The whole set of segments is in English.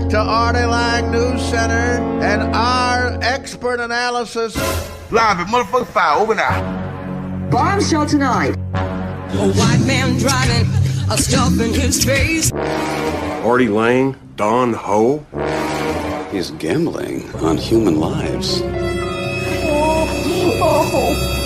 back to Artie Lange News Center and our expert analysis. Live at motherfucker fire. Over now. Bombshell tonight. A white man driving a stuff in his face. Artie Lange, Don Ho. He's gambling on human lives. Oh, oh, oh.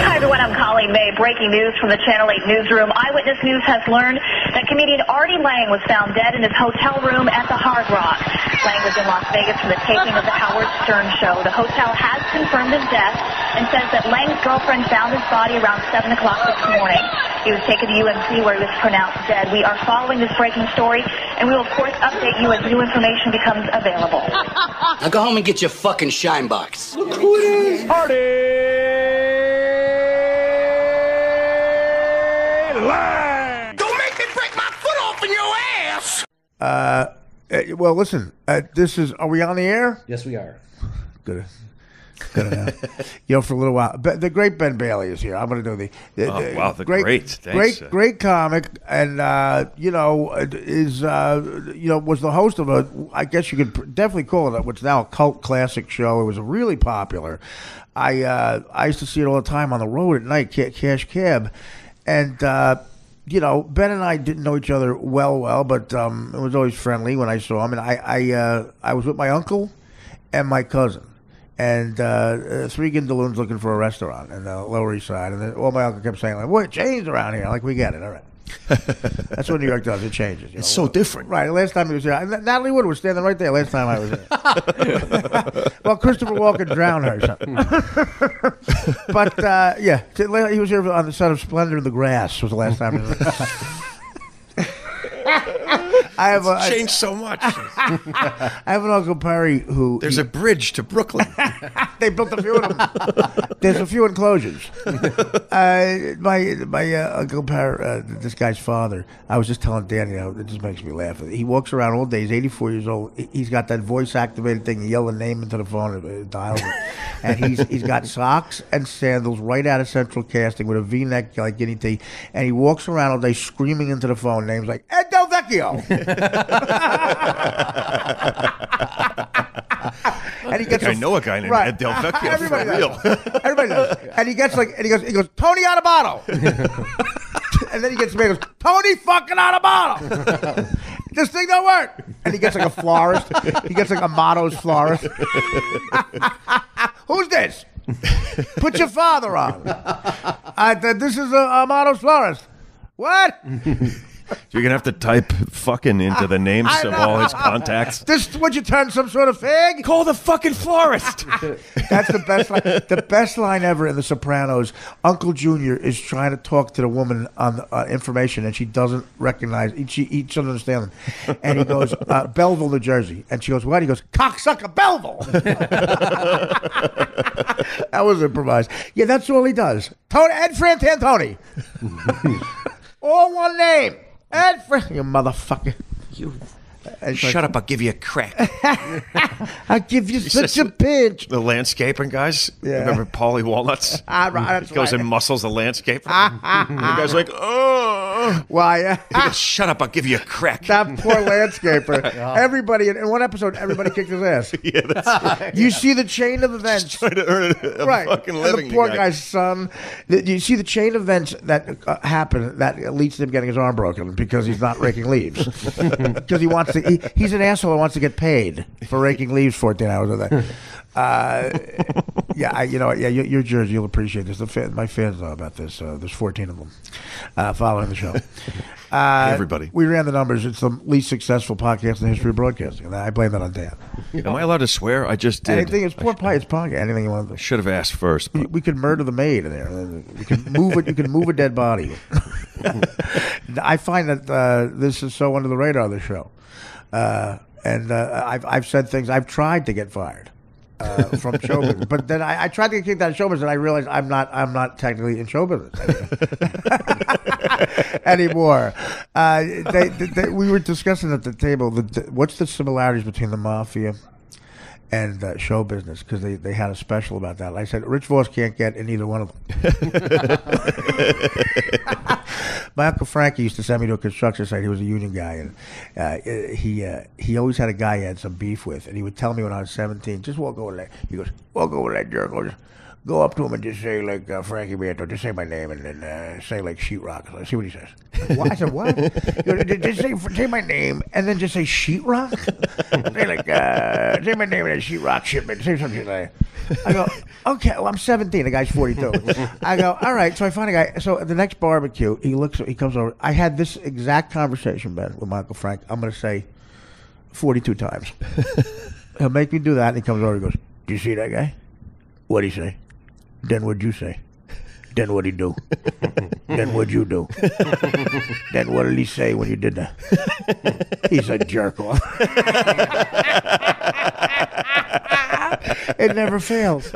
Hi everyone, I'm Colleen May. Breaking news from the Channel 8 newsroom. Eyewitness News has learned that comedian Artie Lange was found dead in his hotel room at the Hard Rock. Lange was in Las Vegas for the taping of the Howard Stern show. The hotel has confirmed his death and says that Lange's girlfriend found his body around 7 o'clock this morning. He was taken to UMC where he was pronounced dead. We are following this breaking story and we will of course update you as new information becomes available. Now go home and get your fucking shine box. Don't make me break my foot off in your ass. Uh, eh, well, listen, uh, this is. Are we on the air? Yes, we are. Good. Good enough. you know, for a little while. But the great Ben Bailey is here. I'm going to do the. the, Oh, the wow, the great, great. Thanks, great, uh, great comic, and uh, you know is uh, you know was the host of a. I guess you could definitely call it what's now a cult classic show. It was really popular. I uh, I used to see it all the time on the road at night, Cash Cab, and. Uh, you know, Ben and I didn't know each other well, well, but um, it was always friendly when I saw him. And I, I, uh, I was with my uncle and my cousin, and uh, uh, three Gindaloons looking for a restaurant in the Lower East Side. And then, well, my uncle kept saying, like, "What changed around here?" Like, we get it, all right. That's what New York does. It changes. you It's know. so different. Right. Last time he was here, Natalie Wood was standing right there. Last time I was here. well, Christopher Walken drowned her. or something. but uh, yeah, he was here on the set of Splendor in the Grass. Was the last time. He I have a, I, Changed so much. I have an uncle Perry who There's a bridge to Brooklyn. they built a few of them. There's a few enclosures. Uh, my my uh, uncle Par, uh, this guy's father. I was just telling Dan, you know, it just makes me laugh. He walks around all day. He's 84 years old. He- He's got that voice activated thing. You yell a name into the phone, and it dials it. And he's he's got socks and sandals right out of Central Casting with a V-neck like guinea tea. And he walks around all day screaming into the phone names like Ed Del Vecchio. And he gets I a- know a guy named Right. Ed Del Vecchio. Everybody for does. real. Everybody does. And he gets like, and he goes, he goes, Tony out of bottle. and then he gets me, he goes, Tony fucking out of bottle. this thing don't work. And he gets like a florist. He gets like a motto's florist. Who's this? Put your father on. I said, this is uh, a, a motto's florist. What? You're gonna have to type fucking into the names I of know. all his contacts. This would you turn some sort of fig? Call the fucking florist. That's the best line. The best line ever in The Sopranos. Uncle Junior is trying to talk to the woman on the, uh, information, and she doesn't recognize. She, he doesn't understand them. And he goes, uh, "Belleville, New Jersey," and she goes, "What?" He goes, "Cocksucker, Belleville." that was improvised. Yeah, that's all he does. Tony, Ed Frantantoni. all one name. Ed Fran. You motherfucker. You. Shut up! I'll give you a crack. I'll give you such a pinch. The landscaping guys. Yeah. Remember Paulie Walnuts? Ah, right, that's he goes right. and muscles the landscape. the guy's like, oh. Why? Uh, goes, Shut up! I'll give you a crack. that poor landscaper. Everybody in, in one episode, everybody kicked his ass. yeah, that's You see the chain of events. trying to earn a, a Right, fucking and the poor guy. guy's son. The- You see the chain of events that uh, happen that leads to him getting his arm broken because he's not raking leaves. Because he wants to. He, he's an asshole who wants to get paid for raking leaves fourteen hours a day. Uh, yeah, I, you know, yeah, your, your jersey, you'll appreciate this. The fan, my fans know about this. Uh, there's 14 of them uh, following the show. Uh, Everybody. We ran the numbers. It's the least successful podcast in the history of broadcasting, and I blame that on Dan. Am I allowed to swear? I just did. Anything, it's poor pie. It's podcast. Anything you want to. Should have asked first. We, But we could murder the maid in there. We can move it. You can move a dead body. I find that uh, this is so under the radar. Of The show, uh, and uh, I've I've said things. I've tried to get fired. Uh, from show business, but then I, I tried to get kicked out of show business, and I realized I'm not I'm not technically in show business anymore. Uh, they, they, they- we were discussing at the table the, the, what's the similarities between the mafia and uh, show business because they, they had a special about that. I said Rich Voss can't get in either one of them. My uncle Frankie used to send me to a construction site. He was a union guy, and uh, he uh, he always had a guy he had some beef with, and he would tell me when I was seventeen, just walk over there. He goes, walk over that jerk. Go up to him and just say like uh, Frankie Beato, just say my name and then uh, say like sheetrock. I see what he says. What? I said what? He goes, "Just- say say my name and then just say sheetrock. say like uh, say my name and then sheetrock shipment. Say something like. I go okay. Well, I'm 17. The guy's 42. I go all right. So I find a guy. So at the next barbecue, he looks. He comes over. I had this exact conversation, Ben, with Michael Frank. I'm going to say 42 times. He'll make me do that, and he comes over. He goes, "Do you see that guy? What'd he say? Then what'd you say? Then what'd he do? then what'd you do? then what did he say when you did that? He's a jerk off. it never fails.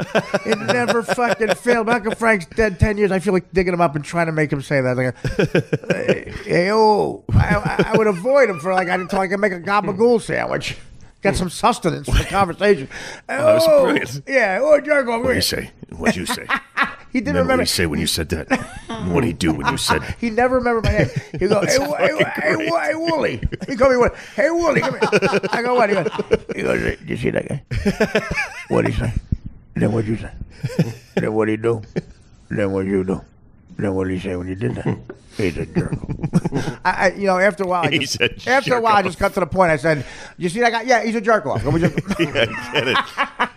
It never fucking fails. Michael Frank's dead ten years. I feel like digging him up and trying to make him say that. Like, uh, hey, hey, oh, I, I- would avoid him for like until I can make a gabagool sandwich. Get some sustenance from the conversation. Oh, that was Oh, brilliant. Yeah, oh, jerk off. What'd you say? What'd you say? He didn't Remember remember. what you say when you said that? What'd he do when you said He never remembered my name. He go, hey, Wo- hey, hey, hey, Wooly. He called me Wooly. Hey, Wooly, come here. I go, what? He goes, he goes, did you see that guy? What'd he say? Then what'd you say? Then what'd he do? Then what'd you do? Then what'd he say when you did that? He's a jerk. I, I, you know, after a while, I He's just, a after a while, I just cut to the point. I said, "You see that guy? Yeah, he's a jerk off." We just- I get it.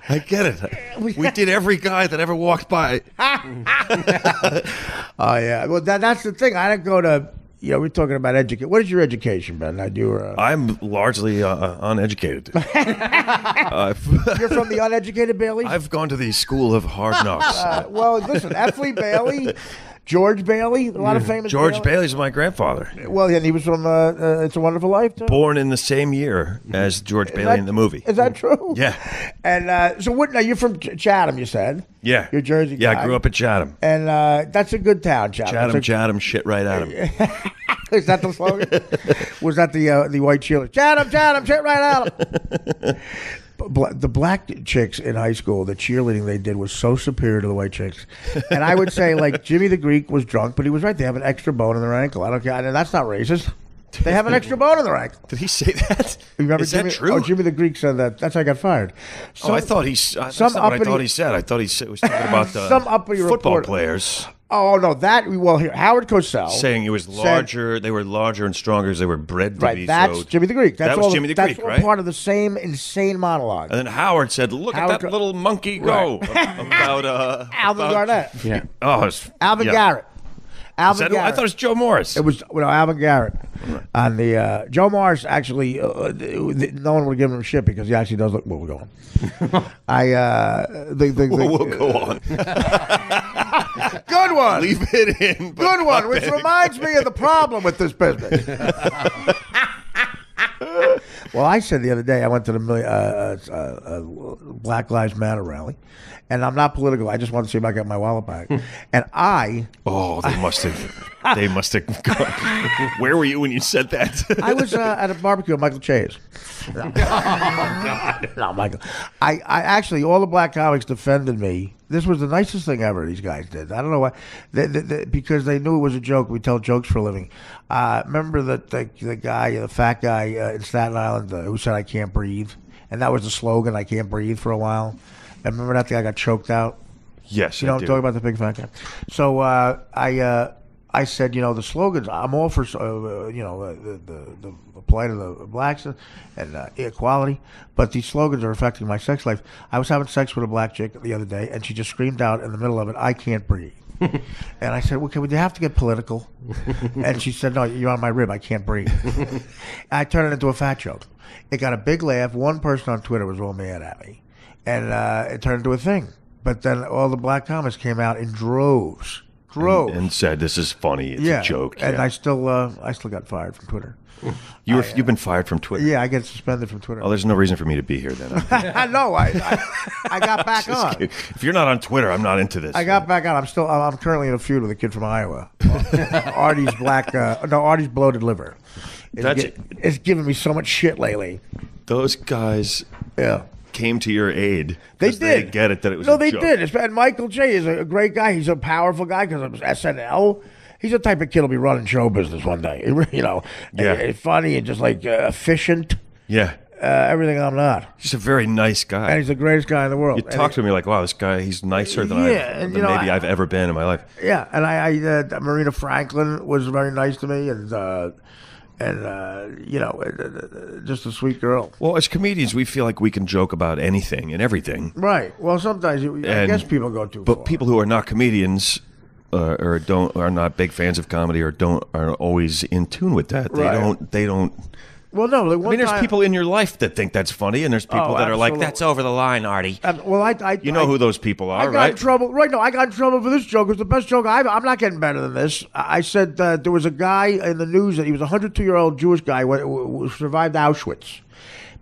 I get it. We did every guy that ever walked by. Oh yeah. Well, that, that's the thing. I didn't go to. You know, we're talking about education. What is your education, Ben? I do. Uh, I'm largely uh, uh, uneducated. I've, you're from the uneducated Bailey. I've gone to the school of hard knocks. Uh, well, listen, F. Lee Bailey, George Bailey, a lot of famous. George Bailey- Bailey's my grandfather. Well, yeah, and he was from uh, uh, It's a Wonderful Life. Too. Born in the same year as George Bailey that- in the movie. Is that true? Yeah. And uh, so, what? Now you're from Ch- Chatham, you said. Yeah. You're Jersey. Yeah, guy. I grew up in Chatham. And uh, that's a good town, Chatham. Chatham, a- Chatham, shit right at him. Is that the slogan? was that the uh, the white cheerleader? Chatham, Chatham, shit right out. Bla- the black chicks in high school, the cheerleading they did was so superior to the white chicks, and I would say like Jimmy the Greek was drunk, but he was right. They have an extra bone in their ankle. I don't care. And that's not racist. They have an extra bone in their ankle. Did he say that? You remember Is Jimmy? that true? Oh, Jimmy the Greek said that. That's how I got fired. oh, I thought he. Uh, that's some what I thought he said. I thought he said, was talking about the Some uppity football reporter- players Oh no, that we well here Howard Cosell saying it was said- larger. they were larger and stronger as they were bred to Right, be. that's so Jimmy the Greek. That's that was all, Jimmy the that's Greek, all right? part of the same insane monologue. and then Howard said, "Look Howard at that Co- little monkey go!" about uh, Alvin about- Garrett. Yeah. Oh, it's, Alvin yeah. Garrett. Alvin that who- I thought it was Joe Morris. It was well, Alvin Garrett on the uh, Joe Morris. Actually, uh, th- no one would give him shit because he actually does look. Well, we're going. I uh, the, the, the we'll, we'll go on. Good one. Leave it in. Good one, which reminds me of the problem with this business. well, I said the other day I went to the uh, uh, uh, Black Lives Matter rally, and I'm not political. I just wanted to see if I got my wallet back. and I, Oh, they must have. They must have. Gone. Where were you when you said that? I was uh, at a barbecue with Michael Che's. Chase. no, Michael. I, I actually, all the black comics defended me. This was the nicest thing ever. These guys did. I don't know why, they, they, they- because they knew it was a joke. We tell jokes for a living. Uh, remember that the, the guy, the fat guy uh, in Staten Island, uh, who said "I can't breathe," and that was the slogan, "I can't breathe" for a while. And remember that guy got choked out. yes, You know, I do. talking about the big fat guy. So uh, I uh, I said, you know, the slogans. I'm all for, uh, you know, uh, the, the the the plight of the blacks and uh, equality, but these slogans are affecting my sex life. I was having sex with a black chick the other day, and she just screamed out in the middle of it, "I can't breathe." and I said, "Well, can we have to get political?" and she said, "No, you're on my rib. I can't breathe." I turned it into a fat joke. It got a big laugh. One person on Twitter was all mad at me, and uh, it turned into a thing. But then all the black comics came out in droves, droves. and said, "This is funny. It's yeah, a joke." And yeah. I still, uh, I still got fired from Twitter. you were, you've been fired from Twitter. Yeah, I get suspended from Twitter. Oh, there's no reason for me to be here then. I know. I, I, I got back on. kidding. if you're not on Twitter, I'm not into this. I got back on. I'm still. I'm currently in a feud with a kid from Iowa. Artie's black. Uh, no, Artie's bloated liver. It's, That's gi- it's giving me so much shit lately. Those guys Yeah. Came to your aid. They did They get it that it was no, they joke. did. It's- And Michael Che is a great guy. He's a powerful guy because of SNL. He's the type of kid who'll be running show business one day. You know, Yeah. And- and funny and just like uh, efficient. Yeah. Uh, everything I'm not. He's a very nice guy. And he's the greatest guy in the world. you And talk he- to him, you're like, wow, this guy, he's nicer than, Yeah, I've, than you know, maybe I- I've ever been in my life. Yeah, and I, I uh, Marina Franklin was very nice to me, and uh, and uh, you know, uh, uh, just a sweet girl. Well, as comedians, we feel like we can joke about anything and everything. Right. Well, sometimes you, I And- guess people go too But far. people who are not comedians uh, or don't are not big fans of comedy or don't are always in tune with that. They Right. don't. They don't. Well, no. Like I mean, there's time- people in your life that think that's funny, and there's people Oh, that are like, "That's over the line, Artie." Um, well, I, I You know I, who those people I are, got right? in trouble. Right? No, I got in trouble for this joke. It was the best joke I've. I'm not getting better than this. I I said uh, there was a guy in the news that he was a 102 year old Jewish guy who survived Auschwitz.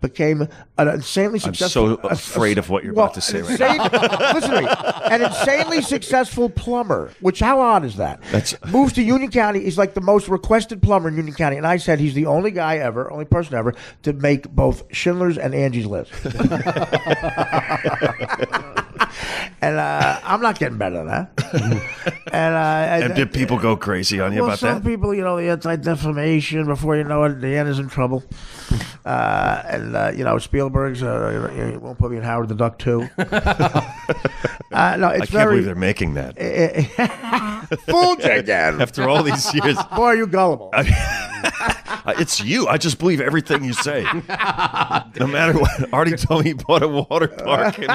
Became an insanely successful. I'm so afraid of what you're well, about to say right now. listen to me. An insanely successful plumber, which how odd is that? That's- moves to Union County. He's like the most requested plumber in Union County, and I said he's the only guy ever, only person ever to make both Schindler's and Angie's List. and uh, I'm not getting better than that. and, uh, And did people go crazy on you well, about some that? people, you know, the anti-defamation. Before you know it, the end is in trouble. Uh, and uh, you know, Spielberg's. Uh, you, won't put me in Howard the Duck too. uh, no, I can't very. believe they're making that Fooled you again. after all these years. Boy, are you gullible. It's you. I just believe everything you say, no matter what. Artie told me he bought a water park. And,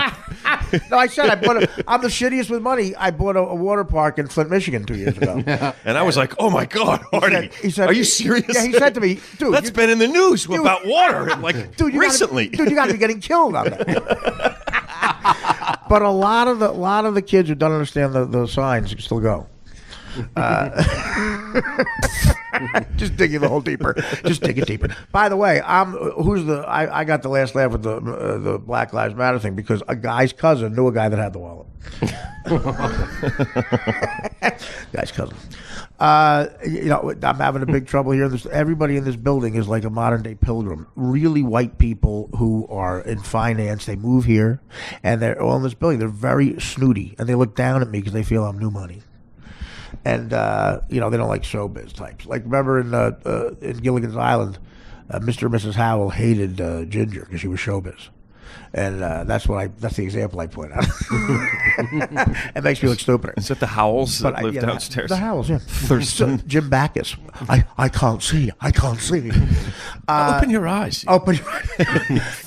no, I said I bought. A, I'm the shittiest with money. I bought a, a water park in Flint, Michigan, two years ago. and I was like, "Oh my God, Artie! said- he said- are you serious?" Yeah, he said to me, "Dude, that's you- been in the news about water, like dude, you recently." Gotta, dude, you got to be getting killed on that. but a lot of the a lot of the kids who don't understand the, the signs still go. Uh, just dig it a little deeper. Just dig it deeper. By the way, I'm who's the I, I got the last laugh with the uh, the Black Lives Matter thing because a guy's cousin knew a guy that had the wallet. guy's cousin. Uh, you know, I'm having a big trouble here. This, everybody in this building is like a modern day pilgrim. Really white people who are in finance. They move here, and they're all in this building. They're very snooty, and they look down at me because they feel I'm new money. And uh, you know, they don't like showbiz types. Like remember in uh, uh, in Gilligan's Island, uh, Mr. and Mrs. Howell hated uh, Ginger because she was showbiz. And uh, that's what I. That's the example I point out. it makes me look stupider. Is that the Howells that I- live yeah, downstairs? The Howells, yeah. Thurston. So, Jim Backus. I, I can't see. I can't see. Uh, Open your eyes. Open.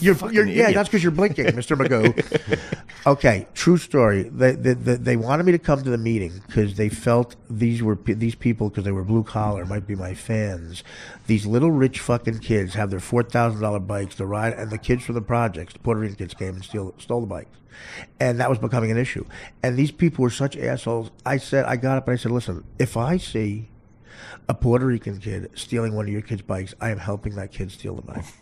you're, you're, yeah, that's because you're blinking, Mr. Magoo. okay, true story. They, they, they, they wanted me to come to the meeting because they felt these were these people because they were blue collar might be my fans. These little rich fucking kids have their four thousand dollar bikes to ride, and the kids from the projects, the Puerto Rican kids, came and steal, stole the bikes. And that was becoming an issue. And these people were such assholes. I said, I got up and I said, listen, if I see a Puerto Rican kid stealing one of your kids' bikes, I am helping that kid steal the bike.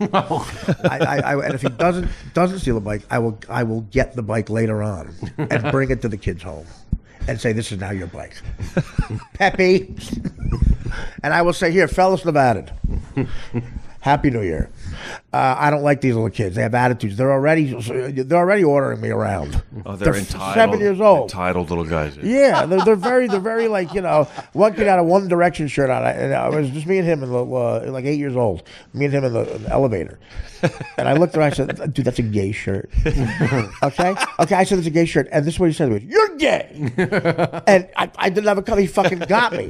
I, I, I, and if he doesn't doesn't steal the bike, I will I will get the bike later on and bring it to the kid's home and say, "This is now your bike, Peppy." and I will say, "Here, fellas Nevada, Happy New Year." Uh, I don't like these little kids. They have attitudes. They're already they're already ordering me around. Oh, they're, f- entitled. Seven years old. Entitled little guys. Yeah, they're, they're very, they're very like you know. One kid had a One Direction shirt on, and it was just me and him in the uh, like eight years old. Me and him in the, in the elevator, and I looked at him. I said, "Dude, that's a gay shirt." okay, okay. I said it's a gay shirt, and this is what he said to me: "You're gay," and I, I didn't have a come. He fucking got me.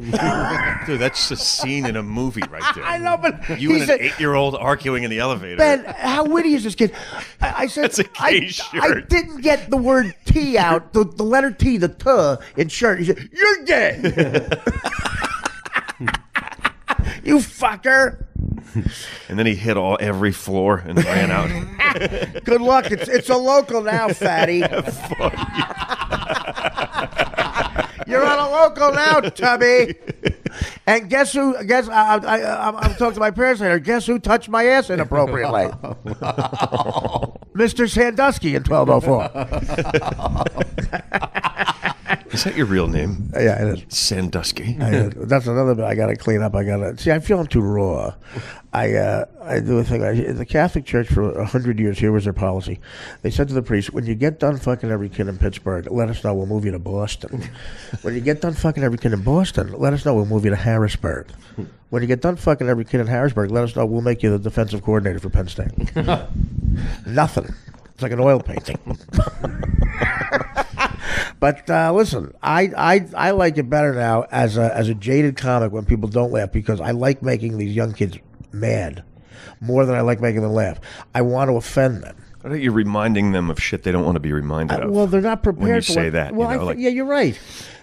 Dude, that's a scene in a movie right there. I know, but You and an eight-year-old arguing in the elevator. Ben, how witty is this kid? I, I said That's a I, gay I shirt. didn't get the word T out, the, the letter T, the T in shirt. He said, "You're gay." you fucker. and then he hit all every floor and ran out. Good luck. It's it's a local now, fatty. You're on a local now, Tubby. And guess who? Guess I, I, I, I'm, I'm talking to my parents later. Guess who touched my ass inappropriately? Mr. Sandusky in 1204. Is that your real name? Yeah, it is. Sandusky. I- That's another bit I got to clean up. I got to see. I feel I'm too raw. I uh, I do a thing. I, the Catholic Church for a hundred years. Here was their policy. They said to the priest, "When you get done fucking every kid in Pittsburgh, let us know. We'll move you to Boston. when you get done fucking every kid in Boston, let us know. We'll move you to Harrisburg. When you get done fucking every kid in Harrisburg, let us know. We'll make you the defensive coordinator for Penn State. Nothing. It's like an oil painting. But uh, listen, I, I I like it better now as a as a jaded comic when people don't laugh because I like making these young kids mad more than I like making them laugh. I want to offend them. I think you're reminding them of shit they don't want to be reminded of. well, they're not prepared when you say what- that. Well, you I know, thi- like, yeah, you're right.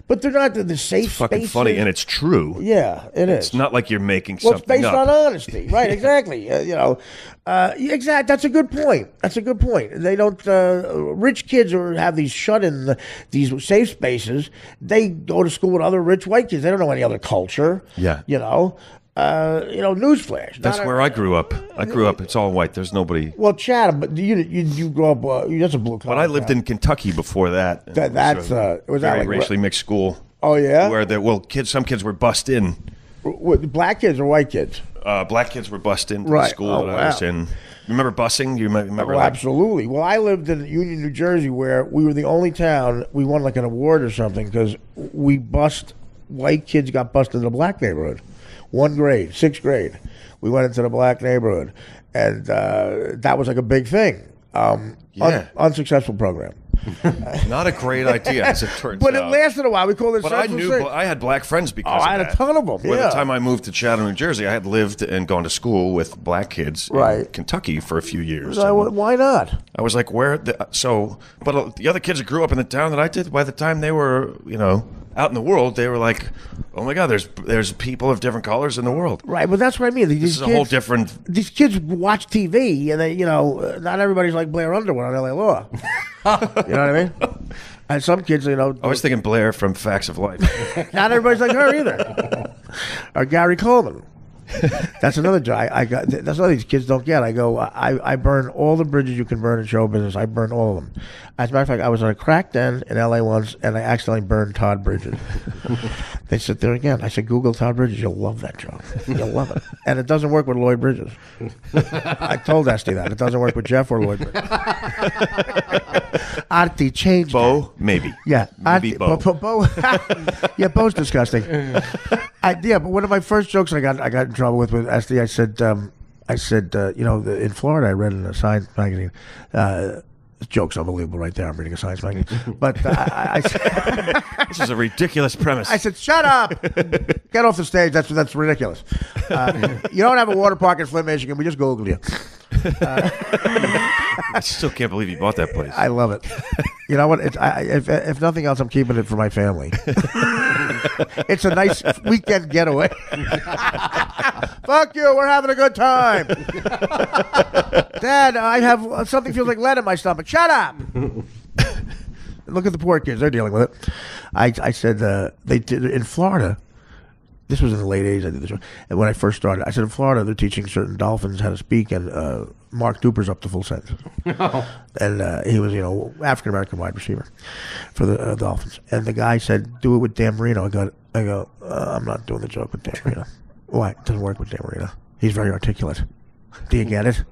But they're not the, the safe it's fucking funny, and it's true. yeah, it is. It's not like you're making Well, it's based up. on honesty, right? Exactly. uh, you know, uh, exact. That's a good point. That's a good point. They don't. Uh, rich kids or have these shut-in, these safe spaces. They go to school with other rich white kids. They don't know any other culture. Yeah. You know. Uh, you know, newsflash. That's a- where I grew up. I grew up. It's all white. There's nobody. Well, Chatham, but you you, you grew up. Uh, that's a blue collar. But I lived in Kentucky before that. That- that's, a uh, was that like- racially mixed school. Oh yeah. Where the well, kids, some kids were bussed in. What, black kids or white kids? Uh, black kids were bussed into Right. the school Oh, that I was in. Remember busing? You might remember? Oh, like, absolutely. Well, I lived in Union, New Jersey, where we were the only town we won like an award or something because we bust white kids got bused in the black neighborhood. One grade, sixth grade, we went into the black neighborhood, and uh, that was like a big thing. Um, un- Yeah. unsuccessful program, Not a great idea, as it turns out. but it lasted a while. We called it. But I knew Six. I had black friends because Oh, I had a that. ton of 'em, By yeah. the time I moved to Chatham, New Jersey, I had lived and gone to school with black kids in Kentucky for a few years. And why not? I was like, where? The, so, but uh, the other kids that grew up in the town that I did, by the time they were, you know, out in the world, they were like, oh my god, there's there's people of different colors in the world. Right, but that's what I mean. These This is a kids, whole different. These kids watch TV, and they, you know, not everybody's like Blair Underwood on LA Law. you know what I mean? And some kids, you know, I was thinking Blair from Facts of Life. Not everybody's like her either. or Gary Coleman. That's another job. I, got. That's another these kids don't get. I go. I, I burn all the bridges you can burn in show business. I burn all of them. As a matter of fact, I was on a crack den in L.A. once, and I accidentally burned Todd Bridges. they sit there again. I said, Google Todd Bridges. You'll love that job. You'll love it. And it doesn't work with Lloyd Bridges. I told Estee that it doesn't work with Jeff or Lloyd Bridges. Artie changed. Bo, maybe. Yeah, maybe Bo. Bo. Bo, yeah, Bo's disgusting. I, yeah, but one of my first jokes I got I got trouble with with Estee. I said, um, I said, uh, you know, the, in Florida, I read in a science magazine. Uh, joke's unbelievable, right there. I'm reading a science magazine, but uh, I, I, said- This is a ridiculous premise. I said, "Shut up! Get off the stage. That's that's ridiculous. Uh, you don't have a water park in Flint, Michigan. We just Googled you. I still can't believe you bought that place. I love it. You know what? It's, I, if, if nothing else, I'm keeping it for my family. it's a nice weekend getaway. Fuck you. We're having a good time. Dad, I have something feels like lead in my stomach. Shut up. Look at the poor kids. They're dealing with it. I, I said uh, they did in Florida. This was in the late 80s. I did this. And when I first started, I said in Florida they're teaching certain dolphins how to speak, and uh, Mark Duper's up to full sentences. And uh, he was, you know, African American wide receiver for the uh, Dolphins. And the guy said, "Do it with Dan Marino." I go, I go, uh, I'm not doing the joke with Dan Marino. Why? It doesn't work with Dan Marino. He's very articulate. Do you get it?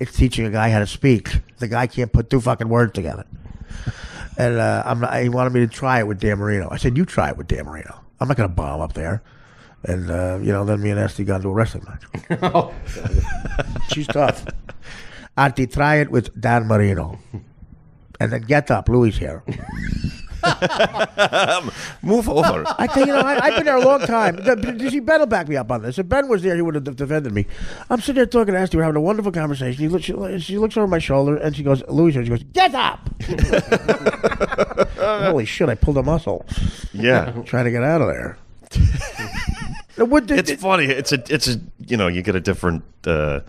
It's teaching a guy how to speak. The guy can't put two fucking words together. And uh, I'm not, he wanted me to try it with Dan Marino. I said, "You try it with Dan Marino. I'm not going to bomb up there." And uh, you know, then me and Estee got into a wrestling match. She's tough. Auntie, try it with Dan Marino. And then get up, Louis here. Move over. I tell you, know, I, I've been there a long time. The- but You Ben will back me up on this. If Ben was there, he would have defended me. I'm sitting there talking to Estee. We're having a wonderful conversation. He looks, she, she looks over my shoulder and she goes, Louis here. She goes, get up. Holy shit, I pulled a muscle Yeah. trying to get out of there. Did- It's funny. It's a it's a you know you get a different uh,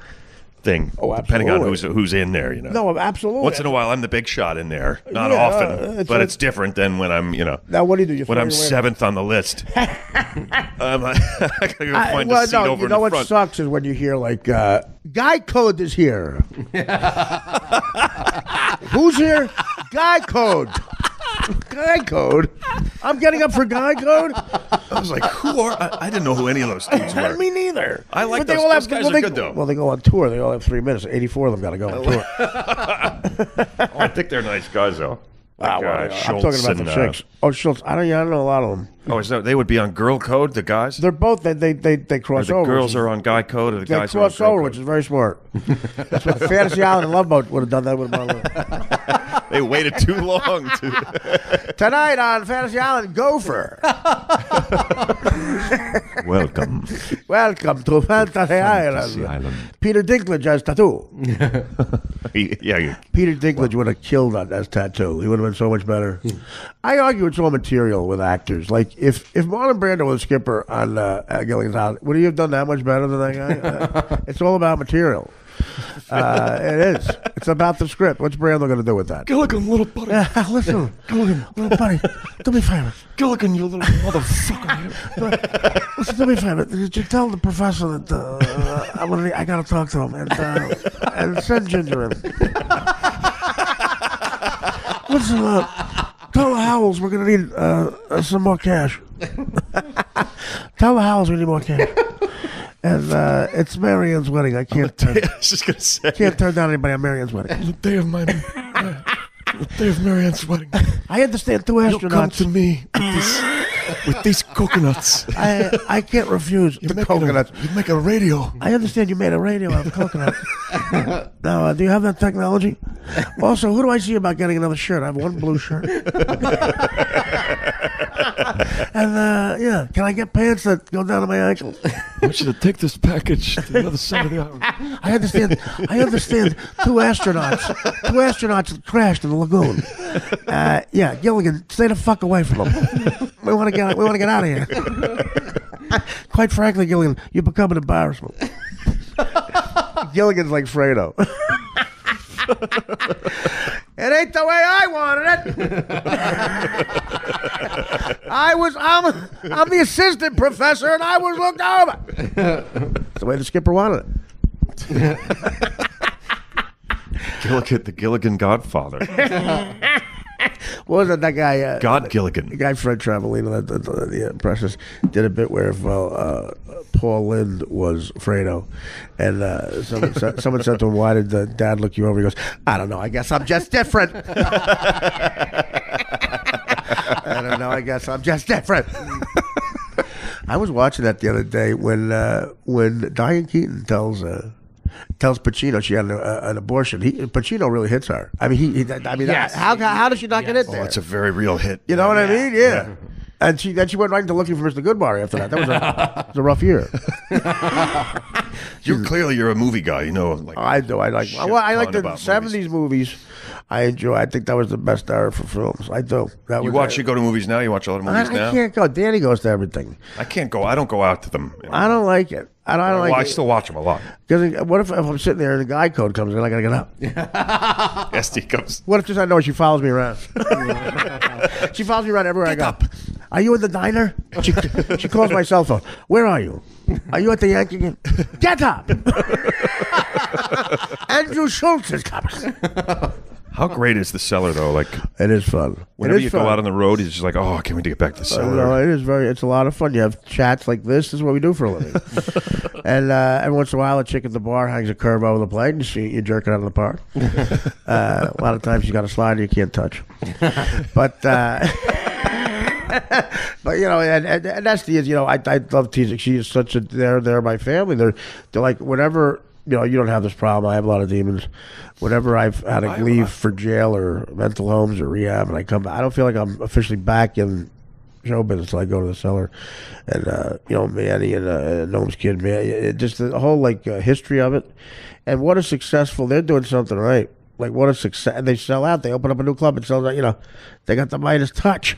thing Oh, depending on who's who's in there. You know. no, absolutely. Once in a while, I'm the big shot in there. Not Yeah, often, uh, it's but a- it's different than when I'm, you know, Now, what do you do? You when I'm seventh on the list. I'm like, I gotta go I- find well, a seat no, over you know what front. sucks is when you hear like uh, Guy Code is here. Who's here? Guy Code. Guy Code. I'm getting up for guy code. I was like, who are? I, I didn't know who any of those dudes were. Me neither. I like But they those- all those have- guys well, are they- good, though. Well, they go on tour. They all have three minutes. 84 of them got to go on tour. Oh, I think they're nice guys though. Like, Ah, uh, I'm Schulz talking about and, the uh, chicks. Oh, Schulz. I don't. Yeah, I don't know a lot of them. Oh, is that they would be on Girl Code? The guys. They're both. They they they, they cross the over. girls are on Guy Code, or the They guys are on cross Girl over, Code? which is very smart. That's what Fantasy Island and Love Boat would have done. That would have been They waited too long to. tonight on Fantasy Island. Gopher. Welcome. Welcome to Fantasy, Island. Island. Peter Dinklage has tattoo. yeah, you- Peter Dinklage would have killed on that tattoo. He would have been so much better. Hmm. I argue it's all material with actors. Like if if Marlon Brando was skipper on uh, uh, Gilligan's Island, would he have done that much better than that guy? Uh, it's all about material. Uh, it is. It's about the script. What's Brando going to do with that? Gilligan, little buddy. Yeah, listen, Gilligan, little buddy, do me a favor. Gilligan, you little motherfucker. Listen, do me a favor. Did you tell the professor that uh, I'm gonna, I got to talk to him and uh, and send Ginger in? Listen, uh, tell the Howells we're gonna need uh, uh, some more cash. tell the Howells we need more cash. And uh, it's Mary Ann's wedding. I can't turn, I was just gonna say. can't turn down anybody on Mary Ann's wedding. The day of my, the day of Mary Ann's wedding. I understand two You'll come to me with these, with these coconuts. I I can't refuse the coconuts. A, you make a radio. I understand you made a radio out of coconut. now, uh, do you have that technology? Also, who do I see about getting another shirt? I have one blue shirt. and, uh, yeah, can I get pants that go down to my ankles? I want you to take this package to the other side of the island. I understand. I understand. Two astronauts. Two astronauts crashed in the lagoon. Uh, yeah, Gilligan, stay the fuck away from them. We want to get. We want to get out of here. Quite frankly, Gilligan, you become an embarrassment. Gilligan's like Fredo. It ain't the way I wanted it. I was. I'm. I'm the assistant professor, and I was looked over. That's the way the skipper wanted it. Gilligan, the Gilligan Godfather. What was it? That guy. Uh, God The guy Fred Travalena, the, the, the, the Precious, did a bit where if, uh, uh, Paul Lynde was Fredo, and uh, someone, said, someone said to him, "Why did the dad look you over?" He goes, "I don't know. I guess I'm just different." I don't know. I guess I'm just different. I was watching that the other day when uh, when Diane Keaton tells. Uh, Tells Pacino she had an, uh, an abortion. He, Pacino really hits her. I mean, he. he I mean, Yes. how, how how does she not get hit Oh, there? it's a very real hit. You know what I mean? Yeah. And she then she went right into looking for Mr. Goodbar after that. That was a, was a rough year. You're clearly you're a movie guy. You know, like I do. I like. Well, I like the about seventies movies. I enjoy. I think that was the best era for films. I do. That you was watch. You go to movies now. You watch a lot of I, movies I now. can't go. Danny goes to everything. I can't go. I don't go out to them. I don't like it. I don't, I don't well, I still watch them a lot. Because uh, what if, if I'm sitting there and the guy code comes in? I gotta get up. Estee comes. What if just I know she follows me around? she follows me around everywhere I go. Are you in the diner? She, she calls my cell phone. Where are you? Are you at the Yankee game? Get up! Andrew Schulz is coming. How great is the cellar though? Like It is fun. whenever it is you fun. go out on the road, it's just like, oh, can we get back to the Uh, cellar? no, it is very. It's a lot of fun. You have chats like this. This is what we do for a living. and uh, every once in a while, a chick at the bar hangs a curve over the plate, and she you you jerking out of the park. uh, a lot of times, you got a slider you can't touch. but. Uh, But you know, and, and, and that's the you know, I, I love teasing. She is such a they're they're my family. They're they're like whenever you know you don't have this problem. I have a lot of demons. Whenever I've had to leave for jail or mental homes or rehab, and I come, back, I don't feel like I'm officially back in show business until I go to the cellar, and uh, you know Manny and uh, Noam's kid, man, it, just the whole like uh, history of it, and what a successful. They're doing something right. Like what a success! And they sell out. They open up a new club and sell out. You know, they got the Midas touch.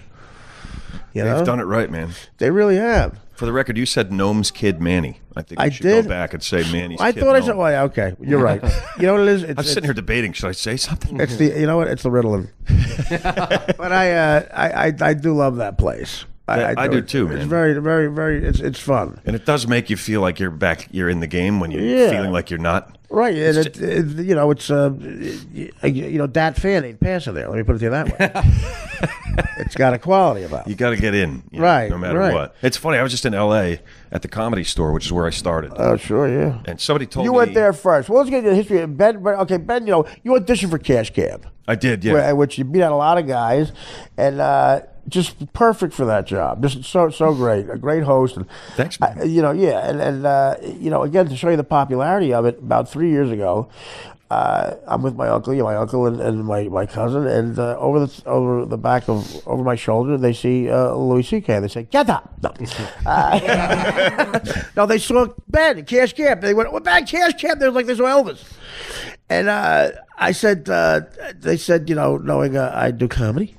You know, They've done it right, man. They really have. For the record, you said Noam's kid Manny. I think you I should did. go back and say Manny's I kid thought I Gnome. said, well, yeah, okay, you're right. You know what it is? It's, I'm sitting here debating. Should I say something? It's the you know what? It's the Ritalin. but I, uh, I I I do love that place. Yeah, I do too, It's very very very. It's it's fun. and it does make you feel like you're back. You're in the game when you're Yeah. feeling like you're not. Right, and it, it, you know it's uh, you, know that fan ain't passing there. Let me put it to you that way. it's got a quality about It. You got to get in, you know, Right, No matter right. what. It's funny. I was just in L.A. at the Comedy Store, which is where I started, Oh, sure, yeah. and somebody told me You me went there first. Well, let's get into the history. of Ben, Ben- okay, Ben, you know, you auditioned for Cash Cab. I did, yeah. where- which you beat out a lot of guys, and uh, just perfect for that job. Just so so great, a great host. And Thanks, man. I- you know, yeah, and and uh, you know, again to show you the popularity of it, about three years ago. Uh, I'm with my uncle, yeah, my uncle and, and my, my cousin, and uh, over the over the back of over my shoulder, they see uh, Louis C.K. They say, "Get up!" No, uh, no, they saw Ben Cash Camp. They went, "Well, Ben Cash Camp." They're like, "There's no Elvis." And uh, I said, uh, they said, you know, knowing uh, I do comedy,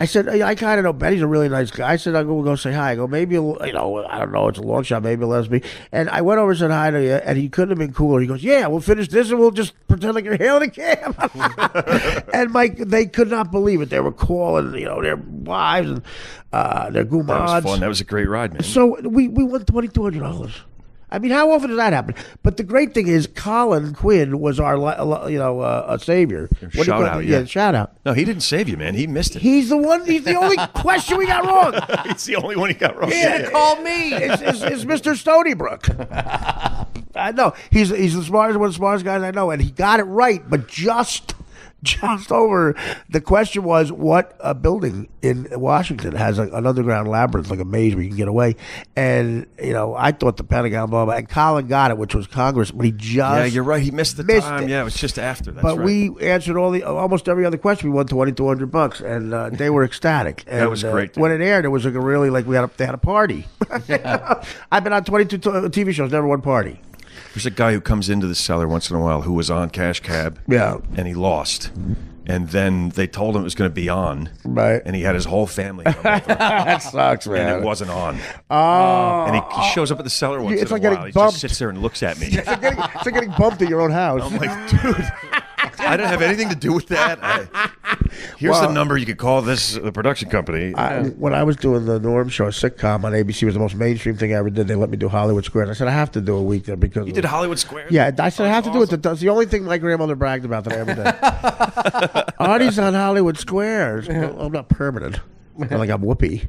I said, I, I kind of know Ben. He's a really nice guy. I said, I'll go, go say hi. I go, maybe, you know, I don't know. It's a long shot. Maybe he'll me. And I went over and said hi to you, and he couldn't have been cooler. He goes, yeah, we'll finish this and we'll just pretend like you're hailing a cab. and Mike, they could not believe it. They were calling, you know, their wives and uh, their that was fun. That was a great ride, man. So we, we won twenty two hundred dollars. I mean, how often does that happen? But the great thing is, Colin Quinn was our, you know, uh, a savior. What Shout out, it? yeah. shout out. no, he didn't save you, man. He missed it. He's the one. He's the only question we got wrong. He's the only one he got wrong. Yeah, Call me. it's, it's, it's Mr. Stonybrook. I know he's he's the smartest one of the smartest guys I know, and he got it right, but just just over. The question was, what a building in Washington has a, an underground labyrinth, like a maze where you can get away? And you know, I thought the Pentagon, blah blah. And Colin got it, which was Congress, but he just Yeah, you're right. He missed the Missed time. it. Yeah, it was just after. That's but right. we answered all the almost every other question. We won twenty two hundred bucks, and uh, they were ecstatic. And, was uh, great, dude. when it aired, it was like a really like we had a, they had a party. I've been on twenty two TV shows, never one party. There's a guy who comes into the cellar once in a while who was on Cash Cab. Yeah. And he lost. And then they told him it was going to be on. Right. And he had his whole family come over. That sucks, and man. it wasn't on. Oh. And he, he shows up at the cellar once It's in like a getting while. He bumped. just sits there and looks at me. it's, like getting, it's like getting bumped at your own house. I'm like, dude, I didn't have anything to do with that. I, here's Well- the number you could call this uh, the production company. I, when I was doing the Norm Show, sitcom on ABC was the most mainstream thing I ever did. They let me do Hollywood Squares. I said I have to do a week there because you did Hollywood Square? Yeah, I said I have to do it. That's the only thing my grandmother bragged about that I ever did. Artie's on Hollywood Squares. Well, I'm not permanent. I'm like I'm Whoopi.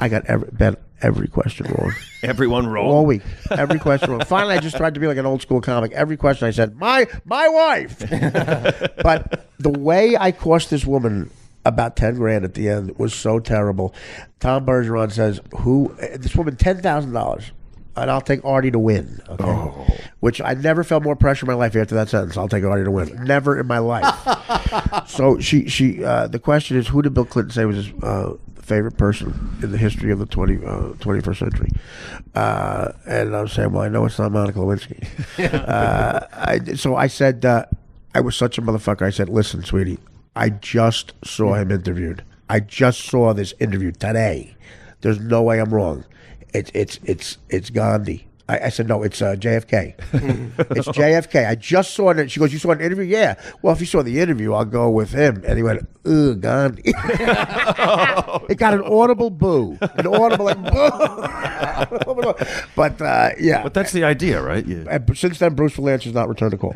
I got every bet every question wrong Everyone roll. all week. Every question wrong. Finally, I just tried to be like an old school comic. Every question I said, "My my wife." but the way I cost this woman about ten grand at the end was so terrible. Tom Bergeron says, "Who this woman ten thousand dollars." And I'll take Artie to win. Okay. Oh. Which I never felt more pressure in my life after that sentence. I'll take Artie to win. Never in my life. so she she uh, the question is who did Bill Clinton say was his uh, favorite person in the history of the 20, uh, 21st century? Uh, and I was saying, well, I know it's not Monica Lewinsky. uh, I, so I said, uh, I was such a motherfucker. I said, listen, sweetie, I just saw him interviewed. I just saw this interview today. There's no way I'm wrong. It's it's it's it's Gandhi. I, I said no. It's uh, JFK. it's JFK. I just saw it. She goes, "You saw an interview? Yeah. Well, if you saw the interview, I'll go with him." And he went, "Ugh, Gandhi." it got an audible boo, an audible like boo. but uh, yeah. But that's the idea, right? You, And since then, Bruce Vilanch has not returned a call.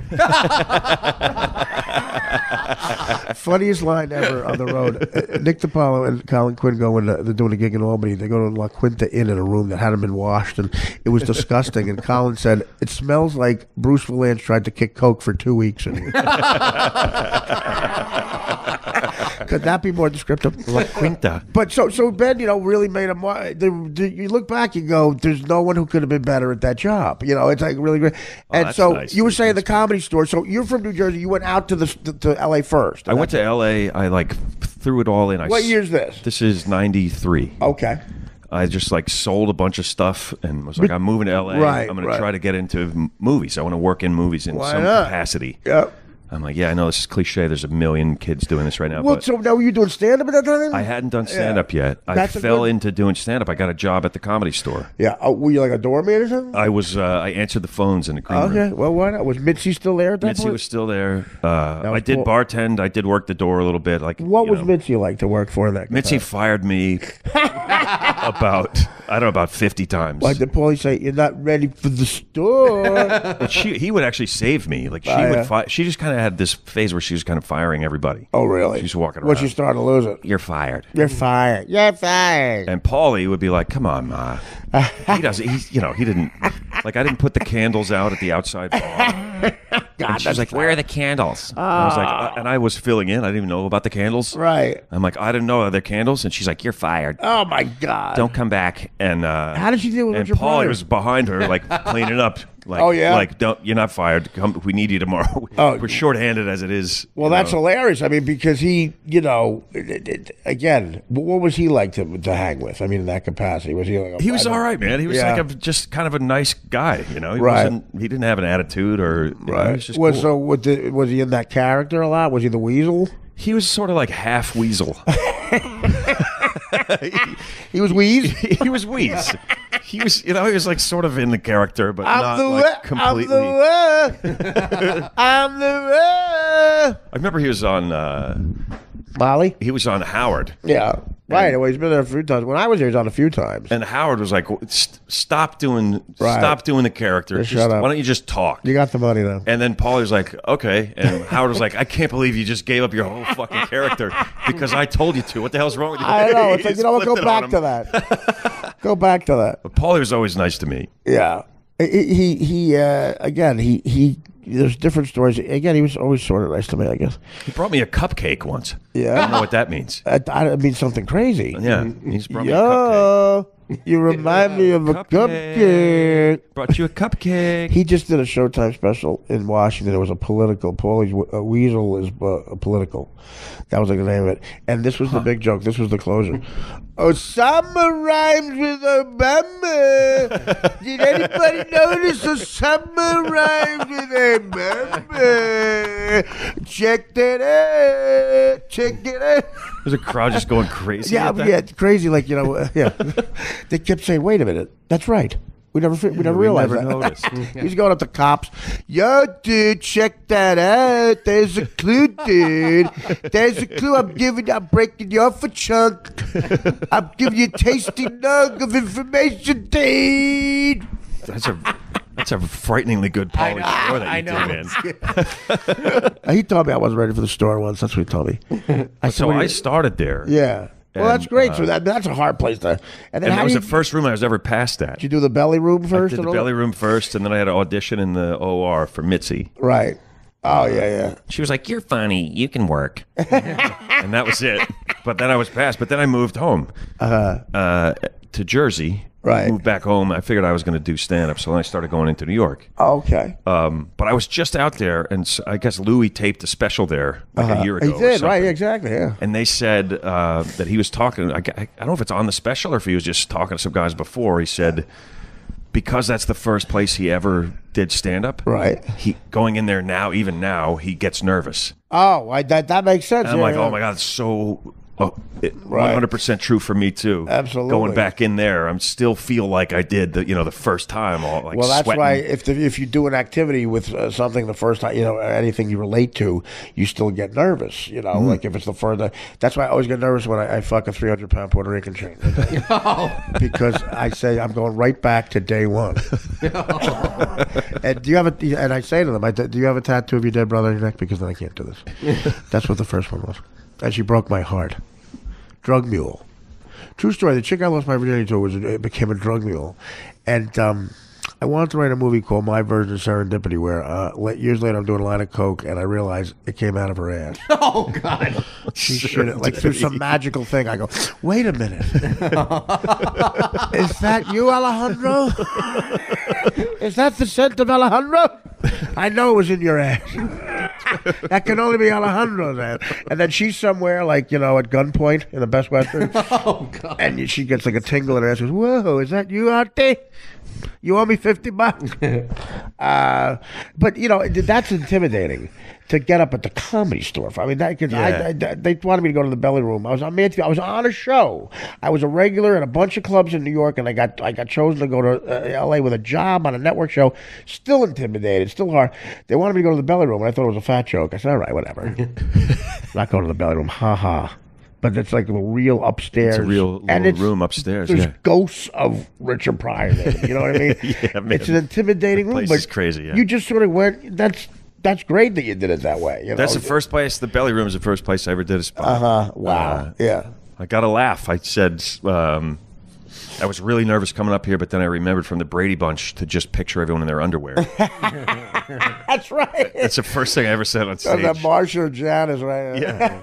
Funniest line ever on the road. Uh, Nick DiPaolo and Colin Quinn go in. Uh, they're doing a gig in Albany. They go to La Quinta Inn in a room that hadn't been washed, and it was disgusting. And Colin said, "It smells like Bruce Vilanch tried to kick coke for two weeks in here." Could that be more descriptive? La Quinta. But so so Ben, you know, really made him. The, the, you look back, you go, "There's no one who could have been better at that job." You know, it's like really great. Oh, and that's so nice. you were saying the comedy store. So you're from New Jersey. You went out to the to, to L.A. first. I went to L.A. I like threw it all in. I What year's this? This is '93. Okay. I just like sold a bunch of stuff and was like, I'm moving to LA. Right, I'm going right. to try to get into m- movies. I want to work in movies in Why some not? capacity. Yep. I'm like, yeah, I know this is cliche. There's a million kids doing this right now, Well, but so now were you doing stand up at that time? I hadn't done stand up yet. I That's a fell good- into doing stand up. I got a job at the comedy store. Yeah. Oh, were you like a doorman or something? I was uh, I answered the phones in the green room. okay. Well, why not? Was Mitzi still there at that Mitzi point? was still there. Uh, was I did cool. bartend. I did work the door a little bit. Like what you was know. Mitzi like to work for that? Mitzi fired me about I don't know about fifty times. Like the police say, "You're not ready for the store"? But she he would actually save me. Like she Oh, yeah. would fi- she just kind of had this phase where she was kind of firing everybody. oh, really? She's walking Once around. you started to lose it, You're fired. you're fired. You're fired. And Pauly would be like, "Come on, ma." He doesn't. He's you know he didn't like I didn't put the candles out at the outside bar. God, She was like, "Where are the candles?" And I was like, uh, and I was filling in. I didn't even know about the candles. right. I'm like, I didn't know they're candles, and she's like, "You're fired. Oh my God. Don't come back." And uh, How did she deal with And Richard Pauly Pryor? was behind her, like cleaning up. Like, Oh, yeah? like don't you're not fired. Come, we need you tomorrow. Oh. We're shorthanded as it is. Well, that's know. hilarious. I mean, because he, you know, it, it, again, what was he like to to hang with? I mean, in that capacity, was he like? A, He was all right, man. He was Yeah. like a, just kind of a nice guy, you know. He Right. wasn't. He didn't have an attitude or. you know, Right. he was just was cool. so? The, was he in that character a lot? Was he the weasel? He was sort of like half weasel. He was Wheeze. he was wheeze. He was, you know, he was like sort of in the character, but I'm not the like completely. I'm the I'm the I remember he was on. Uh, Molly. he was on Howard, Yeah. Right. Well, he's been there a few times. When I was there, he was on a few times. and Howard was like, "St- "Stop doing, Right. stop doing the character. Just shut up. Why don't you just talk?" You got the money though. And then Pauly was like, "Okay," and Howard was like, "I can't believe you just gave up your whole fucking character because I told you to. What the hell's wrong with you?" I know. It's He like you know what? Go flipped it on back to him. that. Go back to that. But Pauly was always nice to me. Yeah. He he, he uh, again he he. There's different stories. Again, he was always sort of nice to me. I guess. He brought me a cupcake once. Yeah. I don't know what that means. I, I mean something crazy. Yeah, He's brought me a cupcake. Yo, you remind me of a Cupcake. Brought you a cupcake. He just did a Showtime special in Washington. It was a political. Pauly's uh, Weasel is uh, political. That was like the name of it. And this was the big joke. This was the closer. Osama rhymes with Obama. Did anybody notice Osama rhymes with Obama? Check that out. Check it out. There's a crowd just going crazy. Yeah, yeah, crazy. Like you know, uh, yeah. they kept saying, "Wait a minute, that's right." We never, we never we realized never that. He's going up to cops. Yo, dude, check that out. There's a clue, dude. There's a clue. I'm giving. I'm breaking you off a chunk. I'm giving you a tasty nug of information, dude. That's a that's a frighteningly good Pauly score that you did, man. Uh, He told me I wasn't ready for the store once. That's what he told me. I said, So I started there. yeah. Well, that's great. uh, so that that's a hard place to. And then And how that was do the first room I was ever passed at. did you do the belly room I first? did and the belly room first, and then I had an audition in the OR for Mitzi. Right. Oh yeah, yeah. She was like, "You're funny. You can work," and that was it. But then I was passed. But then I moved home uh to Jersey. Right. Moved back home. I figured I was going to do stand up, so then I started going into New York. Oh, okay. Um, but I was just out there, and I guess Louis taped a special there like a year ago. Uh-huh. He did right, exactly. Yeah. And they said uh, that he was talking. I, I I don't know if it's on the special or if he was just talking to some guys before. He said because that's the first place he ever did stand up. Right. He going in there now, even now, he gets nervous. Oh, I, that that makes sense. And I'm yeah, like, yeah. oh my god, it's so. Oh, it, Right. 100% true for me too. Absolutely. Going back in there, I'm still feel like I did the you know the first time. All like Well, that's sweating. why if the, if you do an activity with uh, something the first time, you know, anything you relate to, you still get nervous. You know, like if it's the further. That's why I always get nervous when I, I fuck a 300 pound Puerto Rican chick. because I say I'm going right back to day one. and do you have a? And I say to them, I, do you have a tattoo of your dead brother on your neck? Because then I can't do this. That's what the first one was, and she broke my heart. Drug mule. True story. The chick I lost my virginity to was it became a drug mule, and um, I wanted to write a movie called My Version of Serendipity, where uh, years later I'm doing a line of coke, and I realize it came out of her ass. Oh God! She shit it like through some magical thing. I go, wait a minute, is that you, Alejandro? is that the scent of Alejandro? I know it was in your ass. that can only be Alejandro's ass. And then she's somewhere like you know at gunpoint in the Best Western. Oh God! And she gets like a tingle in her ass. Goes, "Whoa, is that you out there? You owe me fifty bucks." uh, but you know that's intimidating to get up at the comedy store. I mean, that, cause I, Yeah. I- they wanted me to go to the belly room. I was on Manti- I was on a show. I was a regular at a bunch of clubs in New York, and I got I got chosen to go to uh, L.A. with a job on a network show. Still intimidated, still hard. They wanted me to go to the belly room, and I thought it was a fat joke. I said, "All right, whatever." Not going to the belly room. Ha ha. But it's like a real upstairs. It's a real and little it's- room upstairs, There's yeah. ghosts of Richard Pryor there. You know what I mean? Yeah, man. It's an intimidating room. but is crazy, yeah. You just sort of went. That's that's great that you did it that way. You That's the first place. The belly room is the first place I ever did a spot. Uh huh. Wow. Uh, yeah. I got a laugh. I said um, I was really nervous coming up here, but then I remembered from the Brady Bunch to just picture everyone in their underwear. That's right. That's the first thing I ever said on stage. that Marsha Janice, right? Yeah.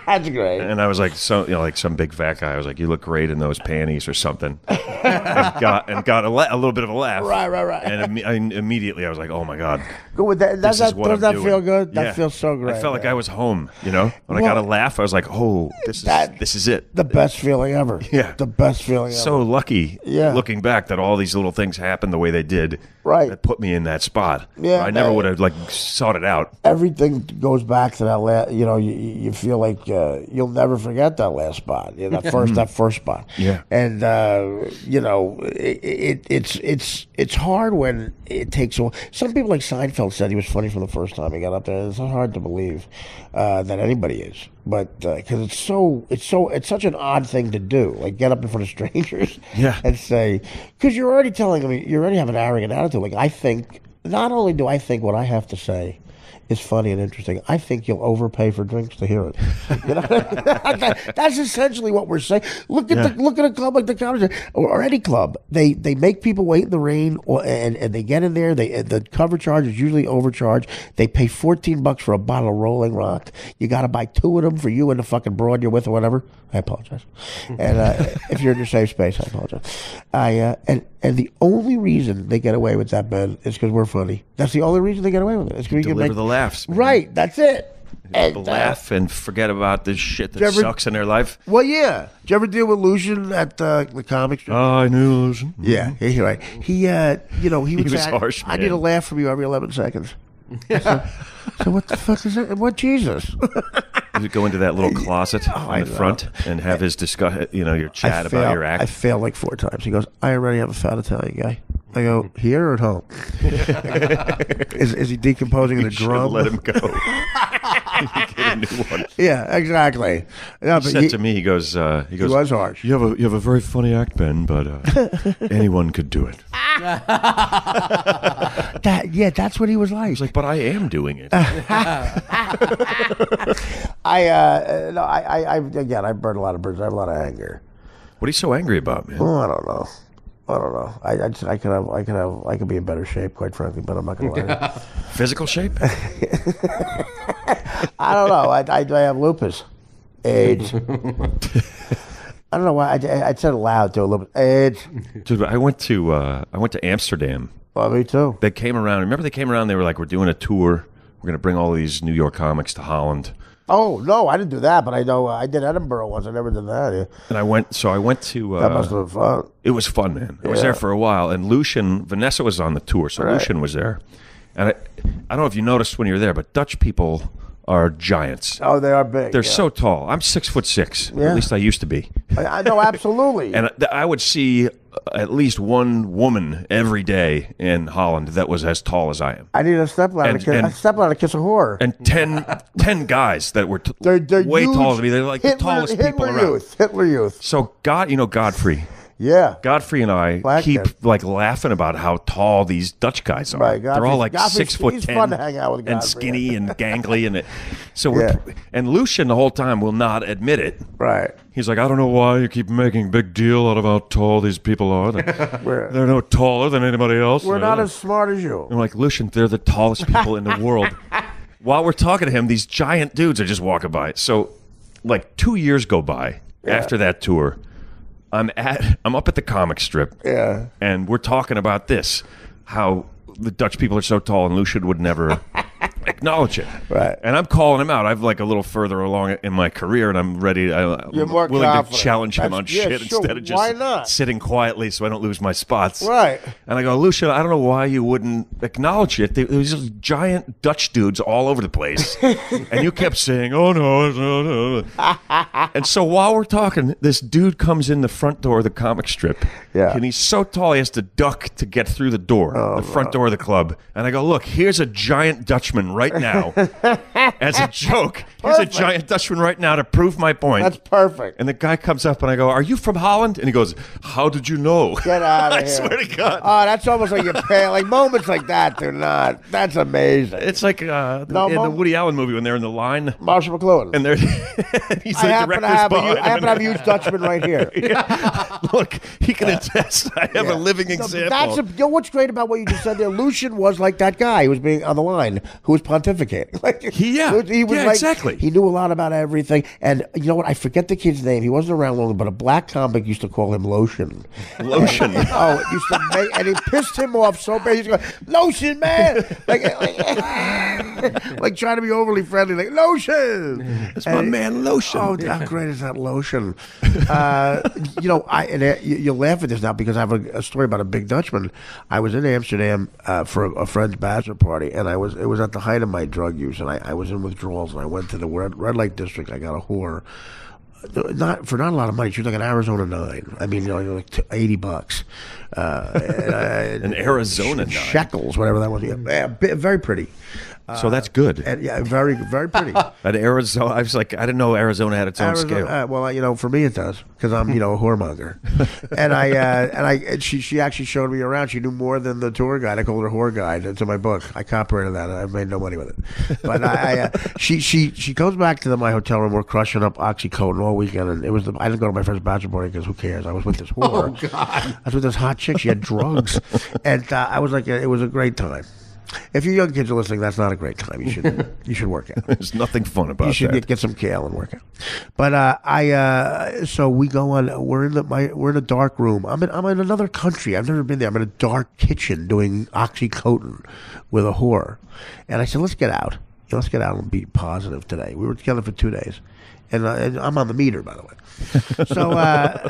That's great. And I was like, so you know, like some big fat guy. I was like, "You look great in those panties or something," and got and got a, la- a little bit of a laugh. Right, right, right. And imme- I, immediately, I was like, "Oh my god, Go with that. Is that, does I'm that doing." feel good? That Yeah. feels so great. I felt like. I was home. You know, when I got a laugh, I was like, "Oh, this is that- this is it." the best feeling ever. Yeah. The best feeling so ever. Lucky Yeah. looking back that all these little things happened the way they did Right. that put me in that spot Yeah, i never would have like sought it out Everything goes back to that last. You know, you, you feel like uh, you'll never forget that last spot. You know, that first that first spot. Yeah. And uh, you know, it, it, it's it's it's hard when it takes a while. Some people like Seinfeld said he was funny from the first time he got up there. It's hard to believe uh, that anybody is, but uh, because it's so it's so it's such an odd thing to do, like get up in front of strangers, Yeah. and say because you're already telling them you already have an arrogant attitude. Like I think not only do I think what I have to say is funny and interesting, I think you'll overpay for drinks to hear it. You know, that's essentially what we're saying. Look at Yeah. the look at a club like the Comedy or, or any club. They they make people wait in the rain, or and, and they get in there. They the cover charge is usually overcharged. They pay fourteen bucks for a bottle of Rolling Rock. You got to buy two of them for you and the fucking broad you're with or whatever. I apologize. And uh, if you're in your safe space, I apologize. I uh, and and the only reason they get away with that, Ben, is because we're funny. That's the only reason they get away with it. It's because we can make the laughs man. right. That's it. And, uh, laugh and forget about this shit that ever- sucks in their life well, yeah. Did you ever deal with Lucien at uh, the comic strip? i knew Lucien. Yeah, he's right. He, uh, you know, he, would was say, harsh, I need a laugh from you every 11 seconds. so, so what the fuck is that? What Jesus? you go into that little closet Oh, in the front and have his discuss you know your chat about your act I failed like four times. He goes, I already have a fat Italian guy. I go, here or at home? is, is he decomposing in a should drum? let him go get a new one yeah, exactly. No, he but said he- to me he goes uh, he goes he was harsh. you have a you have a very funny act ben but uh, anyone could do it that, yeah, that's what he was like. He's like, but I am doing it. I, uh, no, I, I, I, again, I burn a lot of bridges. I have a lot of anger. what are you so angry about, man? Oh, I don't know. I don't know. I, I, just, I could have, I could have, I could be in better shape, quite frankly. But I'm not gonna lie. Physical shape? I don't know. I, I, I have lupus, AIDS. I don't know why. I, I said it loud too. Lupus, AIDS. Dude, I went to uh, I went to Amsterdam. Well, me too. They came around. Remember, they came around. They were like, "We're doing a tour. We're going to bring all these New York comics to Holland." Oh no, I didn't do that. But I know uh, I did Edinburgh once. I never did that. Yeah. And I went. So I went to. Uh, That must have been fun. It was fun, man. I was Yeah. there for a while, and Lucien Vanessa was on the tour, so. Lucien was there. And I, I don't know if you noticed when you were there, but Dutch people are giants. Oh, they are big. They're yeah. so tall. I'm six foot six. Yeah. At least I used to be. I, know absolutely. And I would see uh, at least one woman every day in Holland that was as tall as I am. I need a stepladder And- to kiss. and- a stepladder to kiss a whore. And 10, 10 guys that were t- they're, they're way huge taller than me. They're like Hitler, the tallest Hitler people around. youth. Hitler youth. So God, you know Godfrey. Yeah. Godfrey and I Black keep like laughing about how tall these Dutch guys are. Right, They're all like six foot ten fun to hang out with and skinny and gangly and it. So we're Yeah. and Lucien the whole time will not admit it. Right. He's like, I don't know why you keep making a big deal out of how tall these people are. They're, they're no taller than anybody else. we're not as smart as you. I'm like, Lucien, they're the tallest people in the world. While we're talking to him, these giant dudes are just walking by. So, like, two years go by after that tour. I'm at, I'm up at the comic strip, Yeah. and we're talking about this, how the Dutch people are so tall, and Lucien would never acknowledge it. Right. And I'm calling him out. I've like a little further along in my career, and I'm ready. I'm You're more willing to challenge him That's- on yeah, shit sure. instead of just sitting quietly so I don't lose my spots. Right. And I go, Lucien, I don't know why you wouldn't acknowledge it. There was just giant Dutch dudes all over the place. and you kept saying, oh, no, no, no. and so while we're talking, this dude comes in the front door of the comic strip. Yeah. And he's so tall, he has to duck to get through the door, Oh, the front door of the club. And I go, look, here's a giant Dutchman right now as a joke. Here's a giant Dutchman right now to prove my point. That's perfect. and the guy comes up and I go, "Are you from Holland?" And he goes, "How did you know?" Get out of I here. swear to God. Oh, that's almost like you're paying. Like moments like that, they're not. That's amazing. it's like uh, No, in the Woody Allen movie when they're in the line Marshall McLuhan. and they're he's I like happen to director's have a, behind I happen to have a huge Dutchman right here. and- Look, he can attest. I have Yeah. a living but example. That's a, you know what's great about what you just said there. Lucien was like that guy who was being on the line, who was Like He- yeah. he was Yeah, like- exactly. He knew a lot about everything, and you know what? I forget the kid's name. He wasn't around long, but a black comic used to call him Lotion. Lotion. oh, it used to make, and it pissed him off so bad. He's going, Lotion, man, like, like, like trying to be overly friendly, like Lotion. It's my man Lotion. Oh, how great is that lotion? Uh, you know, I and uh, you, you'll laugh at this now because I have a, a story about a big Dutchman. I was in Amsterdam uh, for a, a friend's bachelor party, and I was it was at the height of my drug use, and I, I was in withdrawals, and I went to the red, red light district. I got a whore. Not for not a lot of money. She was like an Arizona nine. I mean, you know, like eighty bucks. Uh, An Arizona sh- nine. shekels, whatever that was. Yeah, very pretty. So that's good. And yeah, very very pretty. At Arizona, I was like, I didn't know Arizona had its own Arizona- scale. uh, well, you know, for me it does because I'm, you know, a whoremonger. and I uh, and I and she she actually showed me around. She knew more than the tour guide. I called her whore guide. It's in my book. I copyrighted that. I made no money with it. But I, I uh, she she she goes back to the, my hotel room. We're crushing up oxycodone all weekend, and it was the, I didn't go to my friend's bachelor party because who cares? I was with this whore. Oh, God. I was with this hot chick. She had drugs, and uh, I was like, it was a great time. If your young kids are listening, that's not a great time. You should you should work out. There's nothing fun about You should that. get, get some kale and work out. But uh, I uh, so we go on. We're in the my we're in a dark room. I'm in I'm in another country. I've never been there. I'm in a dark kitchen doing oxycodone with a whore. And I said, let's get out. Let's get out and be positive today. We were together for two days, and, uh, and I'm on the meter by the way. So uh,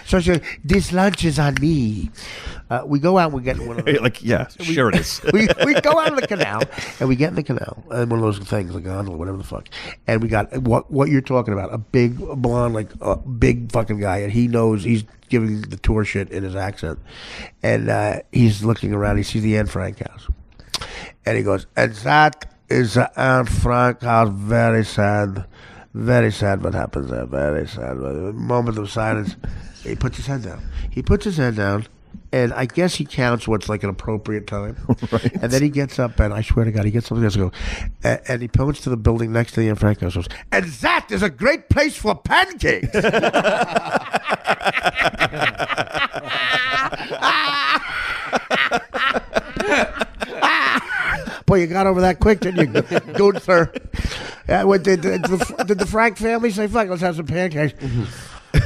so she this lunch is on me. Uh, we go out. and We get in one of the, like, yeah, sure it is. we, we go out of the canal and we get in the canal and one of those things, a gondola, whatever the fuck. And we got what what you're talking about, a big blonde, like a big fucking guy, and he knows he's giving the tour shit in his accent, and uh, he's looking around. He sees the Anne Frank house, and he goes, and that is the Anne Frank house. Very sad, very sad. What happens there? Very sad. Moment of silence. He puts his head down. He puts his head down. And I guess he counts what's like an appropriate time. And then he gets up, and I swear to God, he gets up and goes, and, and he points to the building next to the Anne Frank house. and goes, And that is a great place for pancakes. Boy, you got over that quick, didn't you, Gunther? Uh, what, did, did, the, did the Frank family say, fuck, let's have some pancakes?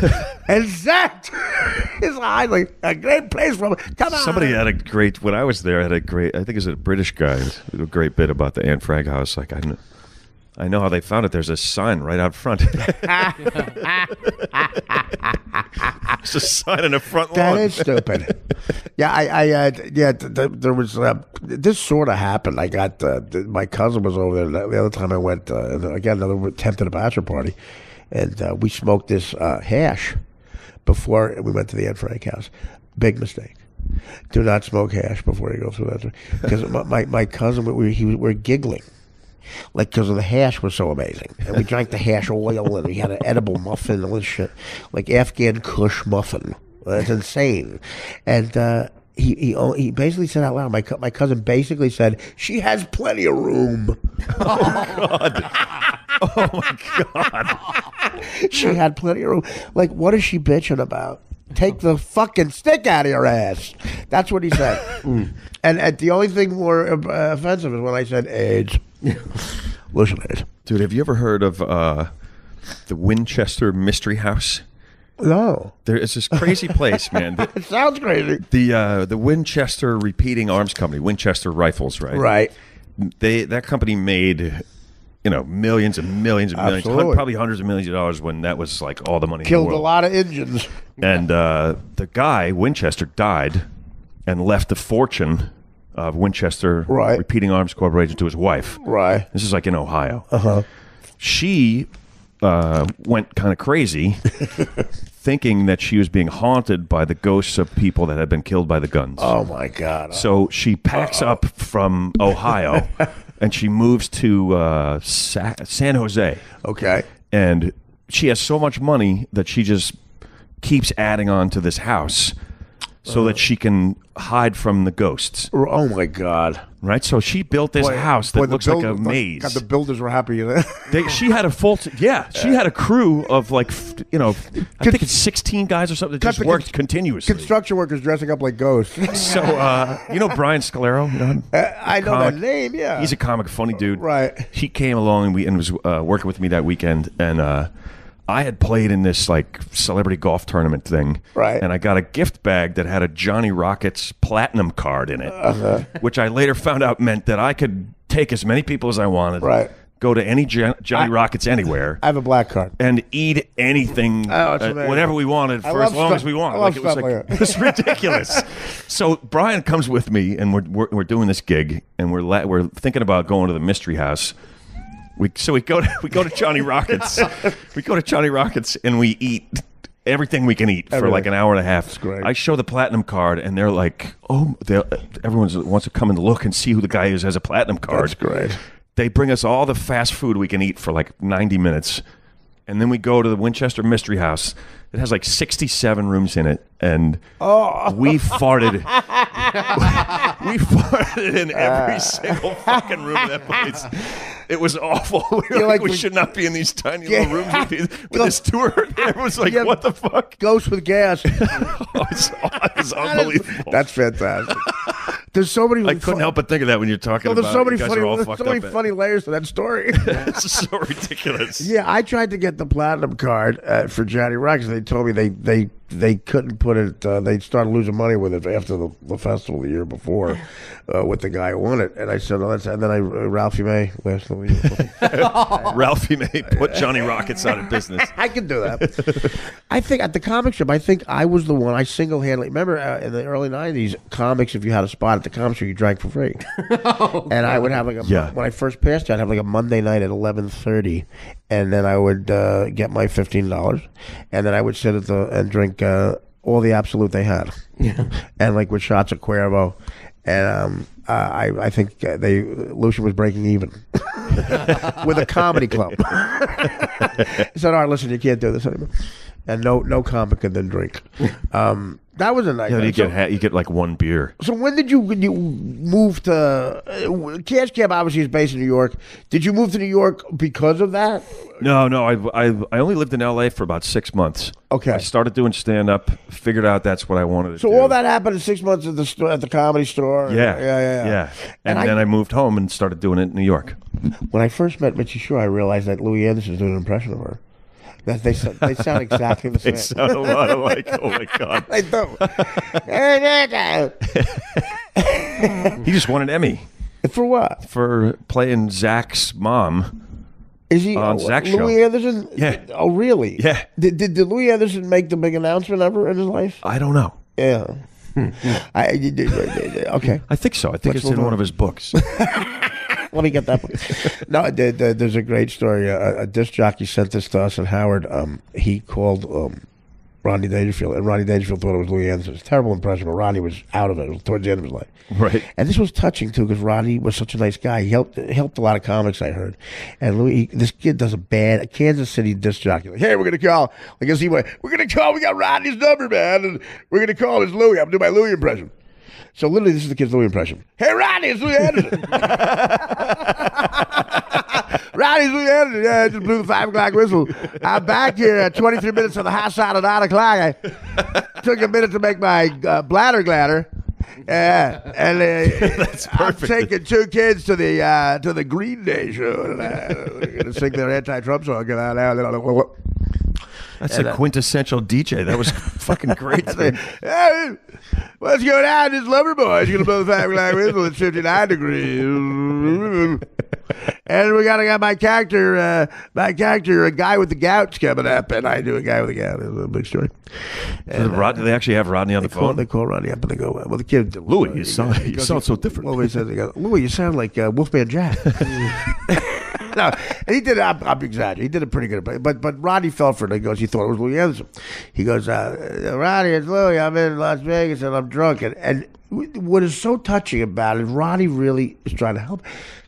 and that is highly a great place for Come on. Somebody had a great when I was there. Had a great. I think it was a British guy. A great bit about the Anne Frank house. Like I, kn- I know how they found it. There's a sign right out front. There's a sign in the front That lawn. is stupid. yeah, I, I, uh, yeah, th- th- there was uh, this sort of happened. I got uh, th- my cousin was over there the the other time I went. Uh, again, another attempt at a bachelor party, and uh, we smoked this uh, hash before we went to the Anne Frank house. Big mistake. Do not smoke hash before you go through that because my, my my cousin we were, he was, we were giggling like because the hash was so amazing, and we drank the hash oil, and we had an edible muffin, and all this shit, like Afghan Kush muffin. That's insane, and. uh he, he he basically said out loud. My my cousin basically said she has plenty of room. oh my god! She had plenty of room. Like, what is she bitching about? Take the fucking stick out of your ass. That's what he said. and, and the only thing more uh, offensive is when I said AIDS. Listen, AIDS. Dude, have you ever heard of uh, the Winchester Mystery House? No, There is this crazy place, man. The, it sounds crazy. the uh, the Winchester Repeating Arms Company, Winchester Rifles, right? Right. They that company made you know millions and millions and millions, Absolutely. probably hundreds of millions of dollars when that was like all the money. in the Killed a lot of Indians. And uh, the guy Winchester died and left the fortune of Winchester Right. Repeating Arms Corporation to his wife. Right. This is like in Ohio. Uh huh. She uh, went kind of crazy, thinking that she was being haunted by the ghosts of people that had been killed by the guns. Oh my God. So she packs up from Ohio and she moves to uh, Sa- San Jose. Okay. and she has so much money that she just keeps adding on to this house so that she can hide from the ghosts. Oh my God. Right? So she built this Boy, house that boy, looks like a build- maze. God, the builders were happy. They, she had a full, t- yeah. She had a crew of like, f- you know, I think it's sixteen guys or something that just worked con- continuously. Construction workers dressing up like ghosts. So, uh, you know, Brian Scolaro. You know, him? I know Comic. that name. Yeah. He's a comic, funny dude. Right. He came along and we and was uh, working with me that weekend, and uh, I had played in this like celebrity golf tournament thing. Right. And I got a gift bag that had a Johnny Rockets platinum card in it, Uh-huh. which I later found out meant that I could take as many people as I wanted. Right. Go to any Jo- Johnny Rockets anywhere. I have a black card. and eat anything, uh, whatever we wanted for as long stuff- as we wanted. Like it was like like it was ridiculous. so Brian comes with me, and we're, we're we're doing this gig, and we're la- we're thinking about going to the mystery house. We so we go to we go to Johnny Rockets. we go to Johnny Rockets, and we eat. Everything we can eat for Everything. like an hour and a half. great. I show the platinum card, and they're like, "Oh, they're- everyone wants to come and look and see who the guy is has a platinum card." That's great. They bring us all the fast food we can eat for like 90 minutes. And then we go to the Winchester Mystery House. It has like 67 rooms in it. And Oh. we farted. we farted in every ah. single fucking room of that place. It was awful. We were like, like we we- should not be in these tiny Yeah. little rooms with, with this tour. Everyone's like, Yeah. what the fuck? Ghosts with gas. Oh, it's, it's unbelievable. That's fantastic. There's so many. I couldn't help but think of that when you're talking No, there's about so many funny. There's so many funny layers to that story. It's so ridiculous. Yeah, I tried to get the platinum card uh, for Johnny Rockets. They told me they they they couldn't put it. Uh, they started losing money with it after the, the festival the year before uh, with the guy who won it. And I said, "Oh, that's." And then I uh, Ralphie May last the year. Ralphie May put Johnny Rockets out of business. I can do that. I think at the comic shop, I think I was the one. I single handedly remember uh, in the early '90s, comics. If you had a spot at the comic shop, you drank for free. oh, and I would have like a Yeah. when I first passed, I'd have like a Monday night at eleven thirty, and then I would uh, get my fifteen dollars, and then I would sit at the and drink uh, all the Absolut they had, and like with shots of Cuervo. And um, uh, I, I think they Lucien was breaking even with a comedy club. he said, "All right, listen, you can't do this anymore." And no, no comic could then drink. Um, that was a nice. Yeah, you so, get ha- you get like one beer. so when did you when you move to uh, Cash Cab? Obviously, is based in New York. Did you move to New York because of that? No, no, I, I I only lived in L.A. for about six months. Okay. I started doing stand up, figured out that's what I wanted to So do. all that happened in six months at the store, at the comedy store. yeah, yeah, yeah, yeah. And, And I- then I, moved home and started doing it in New York. When I first met Mitzi Shore, I realized that Louie Anderson was doing an impression of her. That they sound- they sound exactly the same. It sounded a lot alike. Oh my god! They do. He just won an Emmy For what? for playing Zach's mom. Is he On oh, Zach's Louie show. Anderson? Yeah. Oh, really? Yeah. Did, did did Louie Anderson make the big announcement ever in his life? I don't know. Yeah. I, okay. I think so. I think Let's it's in move one of his books. Let me get that. One. no, there- there- there's a great story. A, a disc jockey sent this to us, and Howard. Um, he called um, Rodney Dangerfield, and Rodney Dangerfield thought it was Louie Anderson. It's a terrible impression, but Rodney was out of it. It was towards the end of his life. Right. And this was touching too, because Rodney was such a nice guy. He helped helped a lot of comics I heard. And Louie, he- this kid does a bad a Kansas City disc jockey. Like, hey, we're gonna call. Like, guess he went. We're gonna call. We got Rodney's number, man, and we're gonna call. It's Louie. I'm gonna do my Louie impression. So literally, this is the kid's Louie impression. Hey, Rodney, it's Louie Anderson. Rodney's Louie Anderson. Yeah, I just blew the five o'clock whistle. I'm back here at 23 minutes on the hot side of nine o'clock. I took a minute to make my uh, bladder gladder. Yeah, and uh, That's perfect. I'm taking two kids to the uh, to the Green Day show. Uh, they're gonna sing their anti-Trump song. That's a quintessential DJ. That was fucking great. Hey, what's going on? This lover boy is going to blow the five o'clock whistle. It's 59 degrees. and we got to got my character, uh, my character, a guy with the gout's coming up. And I do a guy with a gout. It's a big story. Did Rod, do they actually have Rodney on the They call, phone? they call Rodney up and they go, well, the kid. Louie, you sound- you sound so different. Louie says, he goes, Louie, you sound like uh, Wolfman Jack. no, and he did. I'm, I'm exaggerating. He did a pretty good, but but but Rodney fell for it. He goes, he thought it was Louie Anderson. He goes, uh, Rodney, it's Louie. I'm in Las Vegas and I'm drunk. And, and what is so touching about it, Rodney really is trying to help.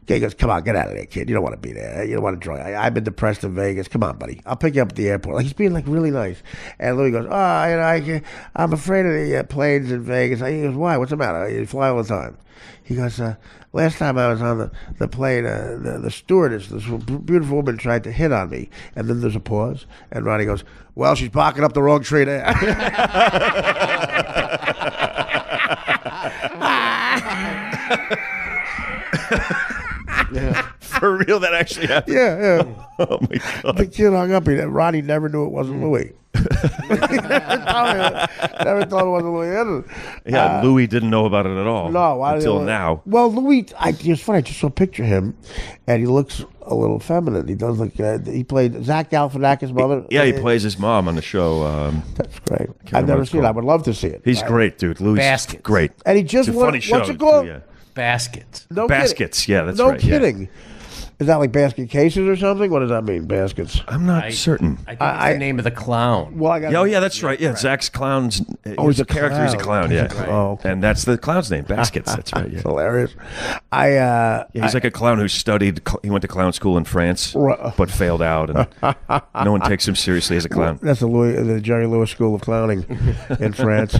He goes, come on, get out of there, kid. You don't want to be there. You don't want to join. I, I've been depressed in Vegas. Come on, buddy. I'll pick you up at the airport. Like he's being like really nice. And Louie goes, oh, you know, I, I'm afraid of the uh, planes in Vegas. He goes, why? What's the matter? You fly all the time. He goes, uh, last time I was on the, the plane, uh, the, the stewardess, this beautiful woman tried to hit on me. And then there's a pause. And Ronnie goes, well, she's barking up the wrong tree there. For real, that actually happened. yeah, yeah. Oh my God. The kid hung up. He, Ronnie never knew it wasn't Louie. Never thought it wasn't Louie. Anderson. Yeah, Louie didn't know about it at all. Uh, No, I until didn't- now. Well, Louie, I, it's funny. I just saw a picture of him, and he looks a little feminine. He does look. Uh, he played Zach Galifianakis' mother. Yeah, he Uh, plays his mom on the show. Um, That's great. I've never it's seen it. I would love to see it. he's Uh, great, dude. Louie, Baskets. great. And he just It's a won. funny show. What's it called? yeah. Baskets. No Baskets, Kidding. yeah, that's no right, yeah. kidding. Is that like basket cases or something? What does that mean? Baskets. I'm not I- certain. I think it's I- the name of the clown. Well, I got. oh yeah, that's right. Yeah, Zach's clown's. Oh, he's a a character. He's a clown. clown. Yeah. Right. Oh, okay. And that's the clown's name. Baskets. That's right. Yeah. hilarious. I. uh Yeah, he's like a clown who studied. cl- He went to clown school in France, Right. but failed out, and no one takes him seriously as a clown. That's the Louis, the Jerry Lewis School of Clowning in France.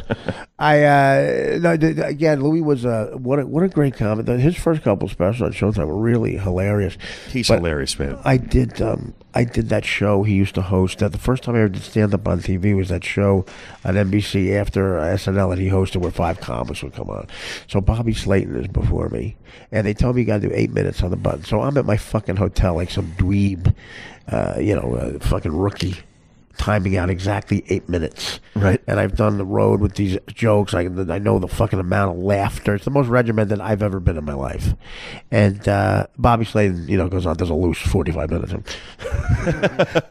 I uh, no, th- th- again, Louie was uh, what a, what a great comic. His first couple specials on Showtime were really hilarious. He's But hilarious, man. I did um, I did that show he used to host. Uh, the first time I ever did stand up on TV was that show on NBC after uh, SNL that he hosted where five comics would come on. So Bobby Slayton is before me, and they told me you got to do eight minutes on the button. So I'm at my fucking hotel like some dweeb, uh, you know, uh, fucking rookie. Timing out exactly eight minutes, Right. And I've done the road with these jokes. I I know the fucking amount of laughter. It's the most regimented I've ever been in my life. And uh, Bobby Slayton, you know, goes on does a loose forty five minutes. of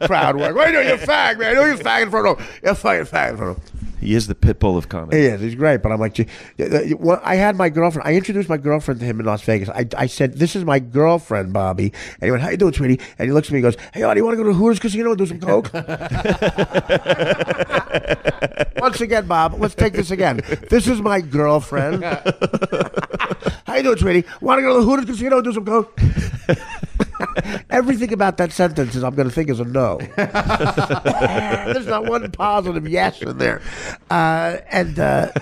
Proud work. Wait, no, you fag, man. No, you fag in front of. You're fucking fag in front of. He is the pit bull of comedy. He is. He's great. But I'm like, well, I had my girlfriend. I introduced my girlfriend to him in Las Vegas. I, I said, "This is my girlfriend, Bobby." And he went, "How you doing, sweetie?" And he looks at me and goes, "Hey, do you want to go to Hooters Casino and do some coke?" Once again, Bob, let's take this again. This is my girlfriend. How you doing, sweetie? Want to go to the Hooters Casino and do some coke? Everything about that sentence is I'm going to think is a no. There's not one positive yes in there. Uh, and uh,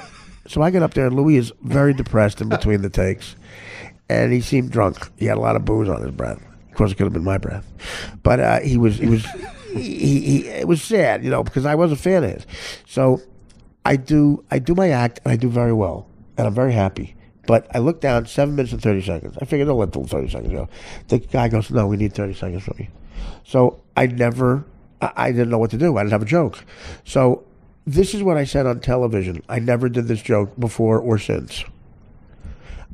so I get up there, and Louie is very depressed in between the takes, and he seemed drunk. He had a lot of booze on his breath. Of course, it could have been my breath, but uh, he was he was he, he it was sad, you know, because I was a fan of his. So I do I do my act, and I do very well, and I'm very happy. But I looked down, seven minutes and 30 seconds. I figured they'll let the 30 seconds go. The guy goes, No, we need 30 seconds from you. So I never, I, I didn't know what to do. I didn't have a joke. So this is what I said on television. I never did this joke before or since.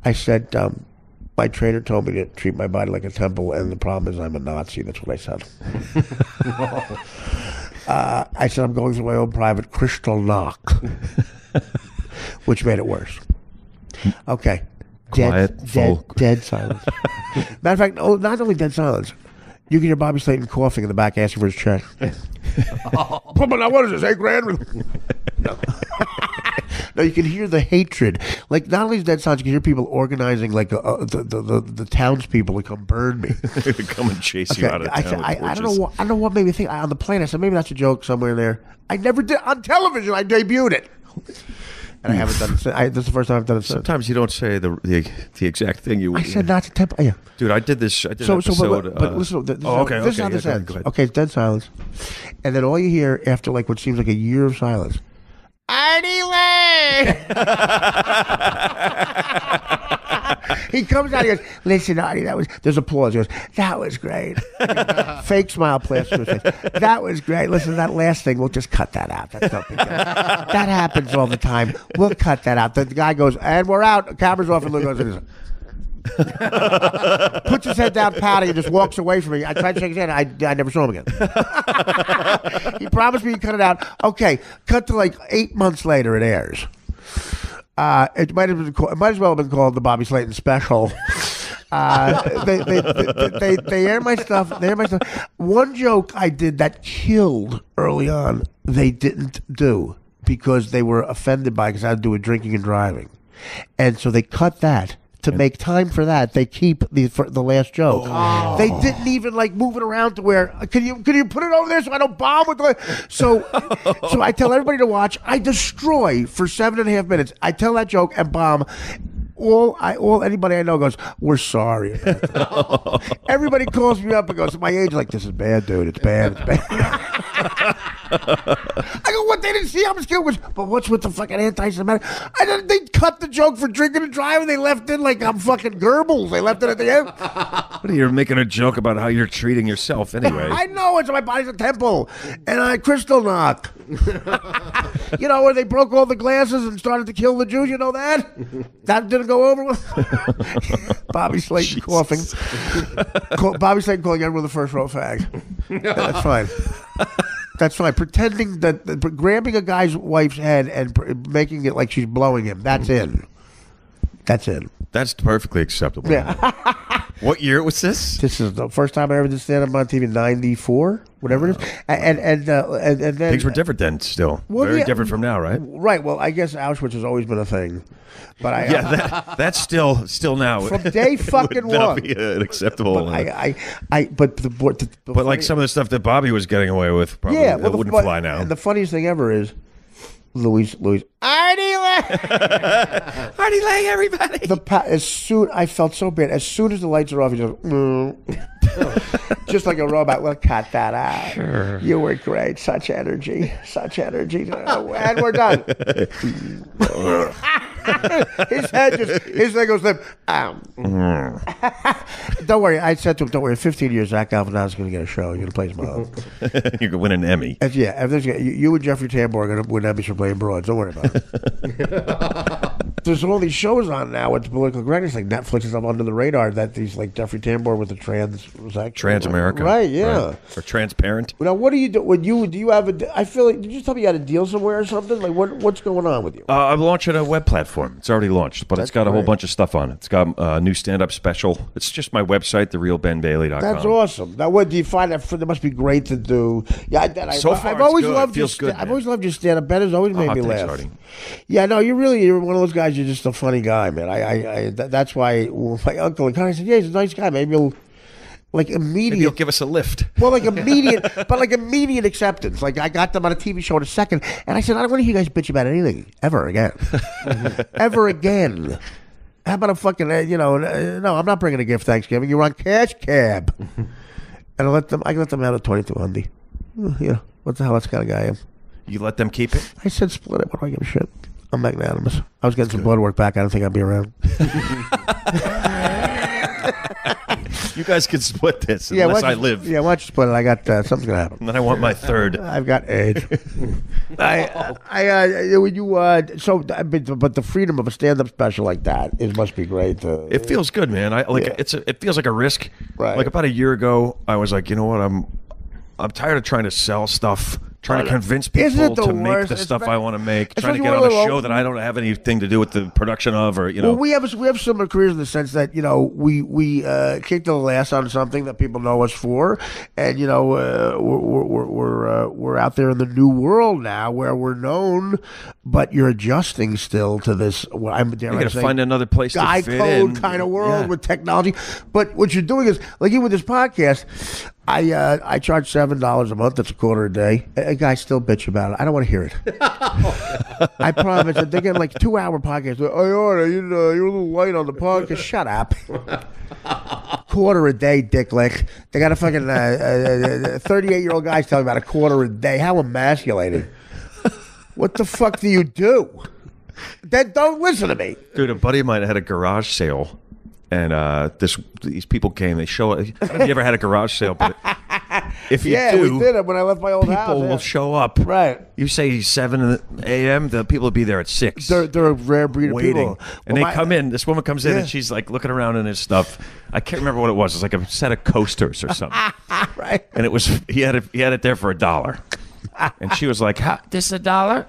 I said, um, my trainer told me to treat my body like a temple, and the problem is I'm a Nazi. That's what I said. uh, I said, I'm going through my own private Kristallnacht, which made it worse. Okay. Quiet, dead, full. dead, dead silence. Matter of fact, no, not only dead silence. You can hear Bobby Slayton coughing in the back, asking for his check. But now, what is this? Eight grand? no. no, you can hear the hatred. Like not only is dead silence, you can hear people organizing, like uh, uh, the, the the the townspeople to come burn me. Come and chase you out of I, town. with I, I don't know what I don't know what made me think on the plane. I said maybe that's a joke somewhere there. I never did on television. I debuted it, and I haven't done it. Since. I, this is the first time I've done it. Since. Sometimes you don't say the the, the exact thing you. I said not to temp. Yeah. Dude, I did this. I did So, an so, but, but, but uh, listen. This, oh, okay, this is okay, how yeah, this go ends. go ahead. Okay, it's dead silence, and then all you hear after like what seems like a year of silence. Anyway, he comes out. He goes, "Listen, Artie, that was." There's applause. He goes, "That was great." Fake smile plastered his face. That was great. Listen, that last thing, we'll just cut that out. That's no big deal. That happens all the time. We'll cut that out. The guy goes, "And we're out." Camera's off, and Lou goes, and puts his head down, pouting, and just walks away from me. I tried to shake his hand. I, I never saw him again. he promised me he'd cut it out. Okay, cut to like eight months later. It airs. Uh, it might have been. It might as well have been called the Bobby Slayton Special. Uh, they, they, they, they, they air my stuff. They air my stuff. One joke I did that killed early on. They didn't do because they were offended by because I do with drinking and driving, and so they cut that to make time for that, they keep the for the last joke. Oh. They didn't even like move it around to where uh, can you can you put it over there so I don't bomb with the so so I tell everybody to watch. I destroy for seven and a half minutes. I tell that joke and bomb. All I all anybody I know goes, we're sorry. Everybody calls me up and goes, my age, like this is bad, dude. It's bad. It's bad. I go, what? They didn't see much kid was. But what's with the fucking anti-Semitic? I didn't, they cut the joke for drinking and driving. They left in like I'm fucking Goebbels. They left it at the end. What are you making a joke about how you're treating yourself anyway? I know it's my body's a temple, and I Kristallnacht. you know where they broke all the glasses and started to kill the Jews. You know that? That didn't go over with. Bobby Slayton coughing. Bobby Slayton calling everyone the first row fag. That's fine. That's fine. Pretending that, that grabbing a guy's wife's head and pr- making it like she's blowing him. That's mm-hmm. in. That's in. That's perfectly acceptable. Yeah. What year was this? This is the first time I ever did stand up on TV. Ninety four, whatever it is, and and uh, and, and then Things were different then. Still, Well, very yeah. different from now, right? Right. Well, I guess Auschwitz has always been a thing, but I Yeah, that, that's still still now. From day fucking one. be an acceptable. But I, I, I, but the, the, the but like some of the stuff that Bobby was getting away with, probably yeah, that well, wouldn't fly now. And the funniest thing ever is Louie, Louie, Artie Lange, Artie Lange, everybody. the pa- as soon I felt so bad. As soon as the lights are off, he just, mm. just like a robot. We'll cut that out. Sure. You were great. Such energy. Such energy. Oh, and we're done. his head just, his leg goes limp. Um. don't worry. I said to him, don't worry. In 15 years, Zach Galifianakis going to get a show. You're going to play his mom. You're going to win an Emmy. If, yeah, gonna, you, you and Jeffrey Tambor are going to win Emmys for playing broads. Don't worry about it. There's all these shows on now with political correctness, like Netflix is up under the radar. That these like Jeffrey Tambor with the trans was actually Trans America, right? Yeah. or transparent. Now, what do you do when you do? You have a? I feel like did you tell me you had a deal somewhere or something? Like what? What's going on with you? Uh, I'm launching a web platform. It's already launched, but That's it's got a whole bunch of stuff on it. It's got a new stand-up special. It's just my website, therealbenbailey.com. That's awesome. Now, what do you find that that must be great to do? Yeah, that I, So far, I've always good. loved your. Feels good, I've man. always loved your stand up. Ben has always made Oh, me laugh. Yeah, no, you're really you're one of those guys. You're just a funny guy, man. I, I, I th- that's why my uncle kind of said, "Yeah, he's a nice guy. Maybe he'll." Like immediate, Maybe you'll give us a lift. well, like immediate, but like immediate acceptance. Like I got them on a TV show in a second, and I said, I don't want to hear you guys bitch about anything ever again, ever again. How about a fucking, uh, you know, uh, no, I'm not bringing a gift Thanksgiving. You're on cash cab, and I let them, I let them out of 22 Hyundai. Uh, You know, what the hell? That's kind of guy I am. You let them keep it. I said split it. What do I give a shit? I'm magnanimous. I was getting some blood work back. I don't think I'd be around. You guys can split this yeah, unless why I don't you- live. Yeah, why don't you split it? I got uh, something's gonna happen. And then I want my third. I've got AIDS. I, I, uh, when you, uh, so, I mean, but the freedom of a stand-up special like that, it must be great. To, It feels good, man. I like Yeah. it's. A, it feels like a risk. Right. Like about a year ago, I was like, you know what? I'm. I'm tired of trying to sell stuff, trying to convince people to make worst? the stuff I want to make, trying to get on a show that I don't have anything to do with the production of, or you know. Well, we have we have similar careers in the sense that you know we we uh, kick the last on something that people know us for, and you know uh, we're we're we're, uh, we're out there in the new world now where we're known, but you're adjusting still to this. What I'm dare You I gotta say, find another place to guy fit code in. kind of world Yeah. with technology. But what you're doing is like even with this podcast. I uh, I charge seven dollars a month. That's a quarter a day. A, guy still bitch about it. I don't want to hear it. I promise that they get like two hour podcasts. Like, oh, Artie, you know, you're a little light on the podcast. Shut up. quarter a day, dick lick. They got a fucking uh, 38 year old guys telling about a quarter a day. How emasculating. What the fuck do you do? Then don't listen to me. Dude, a buddy of mine had a garage sale, and uh, this these people came. They show. I don't know if you ever had a garage sale, but if you Yeah, do, we did it when I left my old people house. yeah. will show up. Right. You say seven a.m. The people will be there at six. They're, they're a rare breed of waiting, people. and Well, they my- come in. This woman comes in Yeah. and she's like looking around in his stuff. I can't remember what it was. It's like a set of coasters or something. right. and it was he had it he had it there for a dollar, and she was like, "How- "This is a dollar?"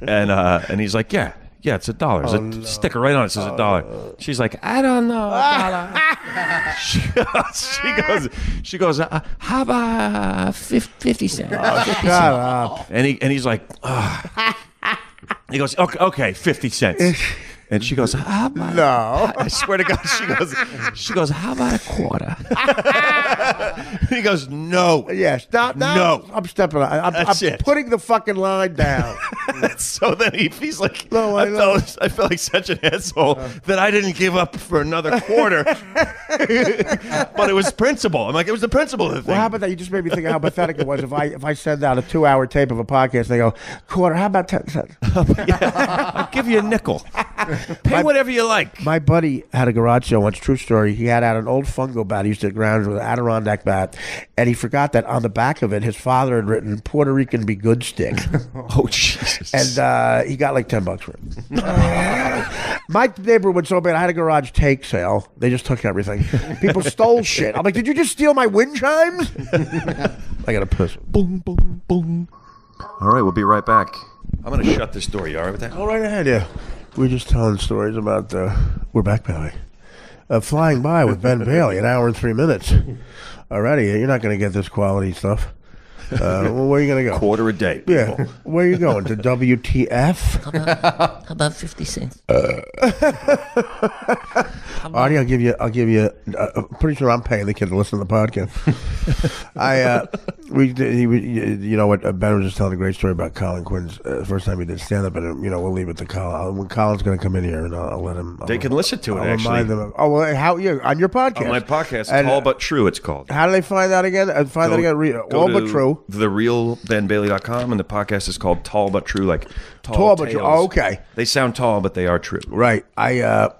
and uh, and he's like, "Yeah." Yeah, it's a dollar. There's a sticker right on it says a dollar. She's like, I don't know, a dollar. she, goes, she goes, she goes, uh, how about fifty cents? Shut up. And he and he's like, "Ugh." he goes, okay, okay, fifty cents. And she goes, mm-hmm. how about No. I swear to God, she goes, she goes, how about a quarter? he goes, no. Yeah, stop. now No. I'm stepping. on- I'm, That's I'm it. putting the fucking line down. so then he, he's like, No, I I, felt, I felt like such an asshole uh-huh. that I didn't give up for another quarter. but it was principle. I'm like, it was the principle of the thing. well, how about that? You just made me think of how pathetic it was if I if I send out a two hour tape of a podcast. and They go quarter. How about ten cents? I'll give you a nickel. Pay whatever you like. My buddy had a garage sale once. True story. He had out an old fungo bat. He used to ground with an Adirondack bat, and he forgot that on the back of it, his father had written "Puerto Rican be good stick," Oh, Jesus. and uh, he got like ten bucks for it. My neighborhood went so bad. I had a garage take sale. They just took everything. People stole shit. I'm like, did you just steal my wind chimes? I got a piss. boom, boom, boom. All right, we'll be right back. I'm going to shut this door. You all right with that? Go right ahead, yeah. We're just telling stories about. Uh, we're back, Bailey. Uh, flying by with Ben Bailey, an hour and three minutes. Already, you're not going to get this quality stuff. Uh, well, where are you going to go? Quarter a day. Yeah, where are you going to WTF? How about 50 cents? Artie, I'll give you. I'll give you. Uh, I'm pretty sure I'm paying the kid to listen to the podcast. I, uh, we, did- he, was- you know what? uh, Ben was just telling a great story about Colin Quinn's uh, first time he did stand up, and you know we'll leave it to Colin. When Colin's going to come in here, and I'll, I'll let him. They I'll- can listen to it, I'll actually. remind them. Of, oh well, how you on your podcast? On my podcast, And, Tall uh, But True, it's called. How do they find that again? Uh, find that again. Re- go all but to true. TheRealBenBailey.com, and the podcast is called Tall But True, like tall, Tall But True. Oh, okay. They sound tall, but they are true. Right. I. uh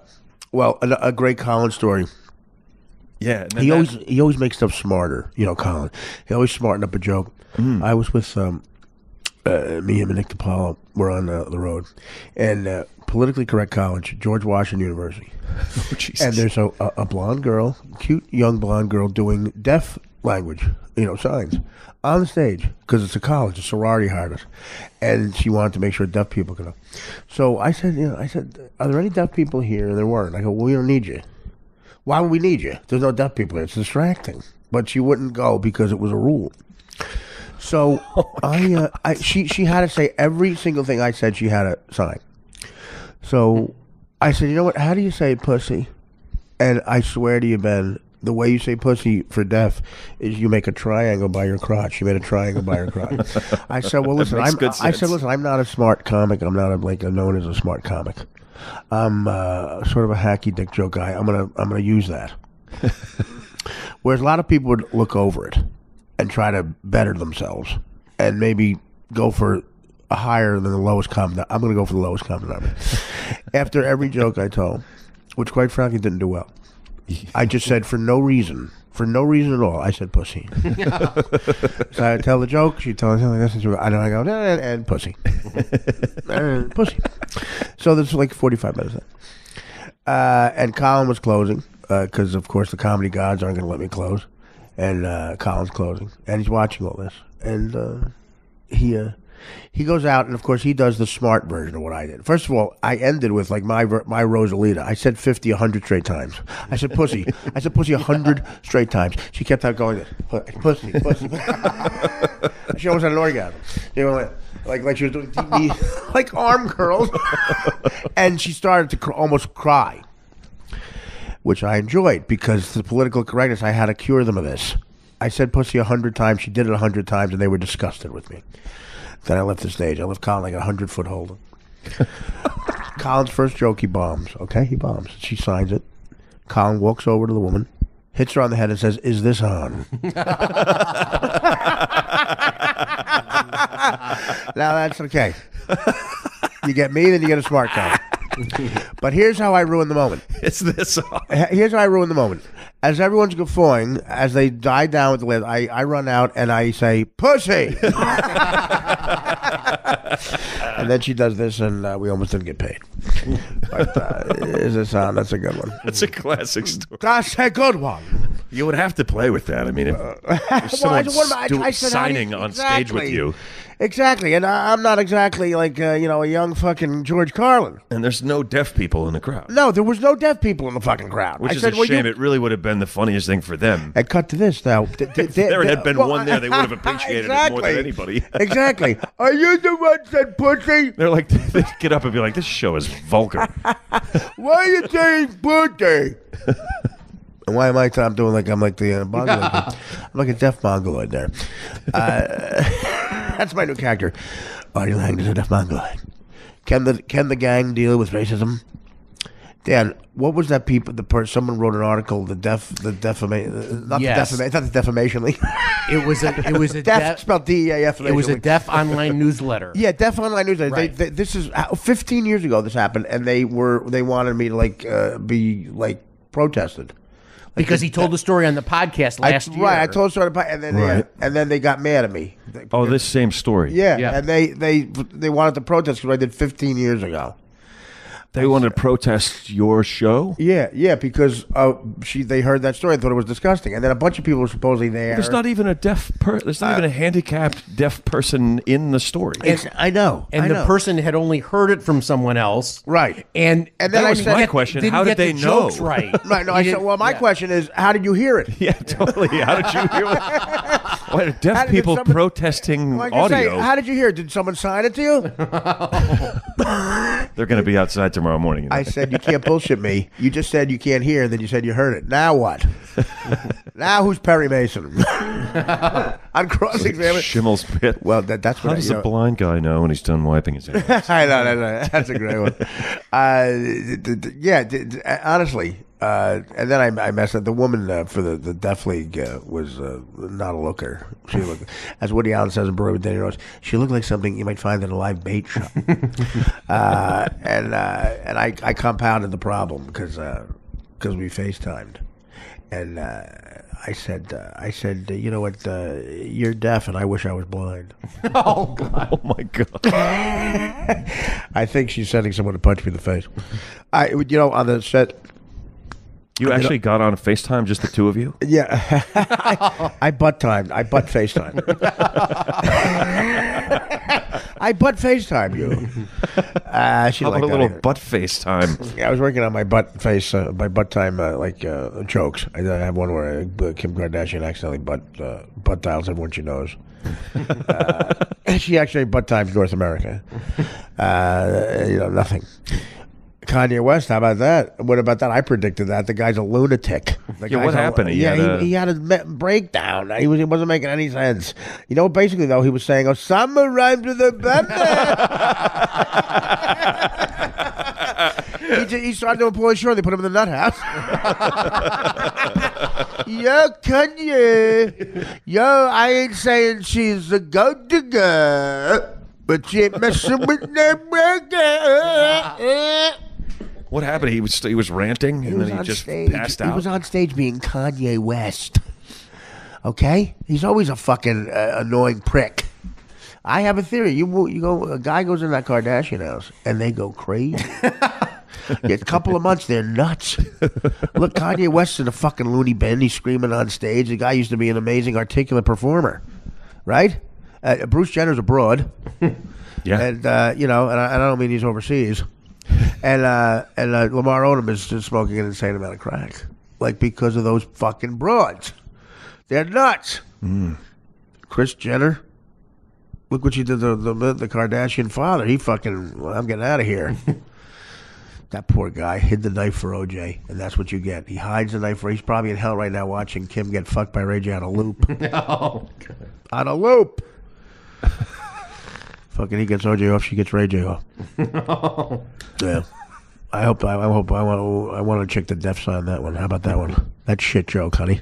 Well, a, a great Colin story. Yeah. He that- always he always makes stuff smarter. You know, Colin. He always smartened up a joke. Hmm. I was with um, uh, me and Nick DiPaolo. We're on uh, the road, and uh, politically correct college, George Washington University. Oh, Jesus. And there's a, a, a blonde girl, cute young blonde girl, doing deaf language, you know, signs on the stage because it's a college, a sorority hired us, and she wanted to make sure deaf people could. Know. So I said, you know, I said, are there any deaf people here? And there weren't. I go, well, we don't need you. Why would we need you? There's no deaf people here. It's distracting. But she wouldn't go because it was a rule. So I, uh, I, she, she had to say every single thing I said. She had to sign. So I said, you know what? How do you say pussy? And I swear to you, Ben, the way you say pussy for deaf is you make a triangle by your crotch. You made a triangle by your crotch. I said, well, listen, I'm, I said, listen, I'm not a smart comic. I'm not a, like known as a smart comic. I'm uh, sort of a hacky dick joke guy. I'm gonna I'm gonna use that. Whereas a lot of people would look over it and try to better themselves and maybe go for a higher than the lowest common. I'm going to go for the lowest common number. After every joke I told, which quite frankly didn't do well, I just said for no reason, for no reason at all, I said pussy. so I tell the joke, she tells me this, and she- I don't. I go and, and pussy, and pussy. So there's like 45 minutes. Uh, and Colin was closing because, of course, the comedy gods aren't going to let me close. And uh, Colin's closing, and he's watching all this, and uh, he uh, he goes out, and of course, he does the smart version of what I did. First of all, I ended with like my my Rosalita. I said 50, 100 straight times. I said pussy. I said pussy 100 straight times. She kept on going, pussy, pussy. she almost had an orgasm. You know, like like she was doing TV, like arm curls, and she started to cr- almost cry which I enjoyed because the political correctness, I had to cure them of this. I said pussy a hundred times, she did it a hundred times, and they were disgusted with me. Then I left the stage. I left Colin like a hundred foot holder. Colin's first joke, he bombs. Okay, he bombs. She signs it. Colin walks over to the woman, hits her on the head, and says, "Is this on?" now that's okay. You get me, then you get a smart guy. But here's how I ruin the moment. It's this. Here's how I ruin the moment. As everyone's guffawing, as they die down with the lid, I, I run out and I say, pussy! and then she does this, and uh, we almost didn't get paid. But uh, is this on? That's a good one. That's a classic story. That's a good one. You would have to play with that. I mean, if there's Well, I, I- I said, do you- signing on stage with you, Exactly, and I, I'm not exactly like uh, you know a young fucking George Carlin. and there's no deaf people in the crowd, No, there was no deaf people in the fucking crowd. which I is said, a well, shame. You, It really would have been the funniest thing for them. and cut to this now. Th- th- If there th- had been well, one there, they would have appreciated it more than anybody. exactly. Are you the one that pussy? They're like, they get up and be like, "This show is vulgar." Why are you saying birthday? And why am I? I'm doing like I'm like the uh, mongoloid. I'm like a deaf mongoloid there. Uh, that's my new character. Artie Lange is a deaf mongoloid. Can the can the gang deal with racism? Dan, what was that? People, the person, someone wrote an article. The deaf, the defamation, not Yes. the defamation, It's not the defamation league. It was a it was a deaf, deaf, spelled D E A F. it was a deaf online newsletter. Yeah, Deaf Online newsletter. Right. they, this is uh, 15 years ago. This happened, and they were they wanted me to like uh, be like protested. Because he told the story on the podcast I, last year. Right, I told the story, and then Right. yeah, and then they got mad at me. Oh, this same story. yeah, Yeah. and they they they wanted to protest because I did 15 years ago. They wanted to protest your show. Yeah, yeah, because uh, she they heard that story and thought it was disgusting, and then a bunch of people were supposedly there. There's not even a deaf per. There's not even a handicapped deaf person in the story. It's- I know, and I the know. person had only heard it from someone else. Right. And And then that I was said- my get- question, didn't how did get the they know? jokes right. Right, no, I said. Well, my yeah. question is, how did you hear it? yeah, totally. How did you hear? Why are deaf people someone- protesting I can say, audio? how did you hear? Did someone sign it to you? They're going to be outside tomorrow morning. you know. I said you can't bullshit me. You just said you can't hear, and then you said you heard it. Now what? now who's Perry Mason? On cross examination. Schimmel's pit. Well, that, that's what How I, does a know- blind guy know when he's done wiping his hands? I know, I know. That's a great one. Uh, yeah, honestly. Uh, and then I, I messed up. The woman uh, for the, the Deaf League uh, was uh, not a looker. She looked, as Woody Allen says in Broadway with Danny Rose, she looked like something you might find in a live bait shop. uh, and uh, and I, I compounded the problem because because we FaceTimed, and uh, I said uh, I said uh, you know what uh, you're deaf and I wish I was blind. Oh God. oh my god! I think she's sending someone to punch me in the face. I, would you know, on the set. You actually got on FaceTime, just the two of you? Yeah, I, I butt timed. I butt FaceTime. I butt FaceTime you. Uh, she How liked about a that little either. butt FaceTime? Yeah, I was working on my butt face, uh, my butt time, uh, like uh, jokes. I, I have one where uh, Kim Kardashian accidentally butt uh, butt dials everyone she knows. uh, she actually butt times North America. Uh, you know, nothing. Kanye West, how about that? What about that? I predicted that. The guy's a lunatic. The Yeah, what guy's a- happened? He yeah, had a- he, he had a breakdown. He was. It wasn't making any sense. You know, basically though, he was saying, "Oh, summer rhymes with a button." he, ju- he started to employ shore. They put him in the nut house. Yo, Kanye. Yo, I ain't saying she's a gold digger, but she ain't messing with no burger. What happened? He was he was ranting and then he just stage. passed He out. was on stage being Kanye West. Okay, he's always a fucking uh, annoying prick. I have a theory. You you go. A guy goes in that Kardashian house and they go crazy. A couple of months, they're nuts. Look, Kanye West's in a fucking loony bin. He's screaming on stage. The guy used to be an amazing articulate performer, right? Uh, Bruce Jenner's abroad, yeah. and uh, you know, and I, and I don't mean he's overseas. And uh, and uh, Lamar Odom is just smoking an insane amount of crack, like because of those fucking broads. They're nuts. Kris Jenner. Look what you did to the, the, the Kardashian father. He fucking. Well, I'm getting out of here. that poor guy hid the knife for OJ, and that's what you get. He hides the knife for. He's probably in hell right now watching Kim get fucked by Ray J on a loop. Oh, on a loop. Fucking, he gets OJ off. She gets Ray J off. yeah. I hope. I, I hope. I want. I want to check the deaf sign that one. How about that one? That shit joke, honey.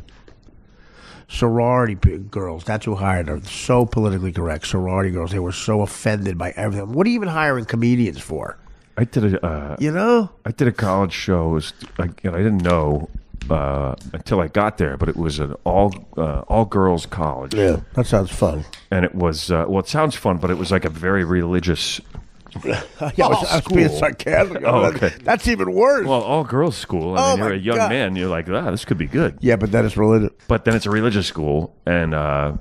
Sorority p- girls. That's who hired her. So politically correct. Sorority girls. They were so offended by everything. What are you even hiring comedians for? I did a uh, You know? I did a college show. It was, I didn't know uh, until I got there, but it was an all uh, all girls college. Yeah. That sounds fun. and it was uh, well, it sounds fun, but it was like a very religious yeah, I was, I was being sarcastic. Oh, okay. That's even worse. Well, all girls school. I Oh mean, you're a young God. man. You're like, ah, this could be good. yeah, but then it's religion. But then it's a religious school, and uh,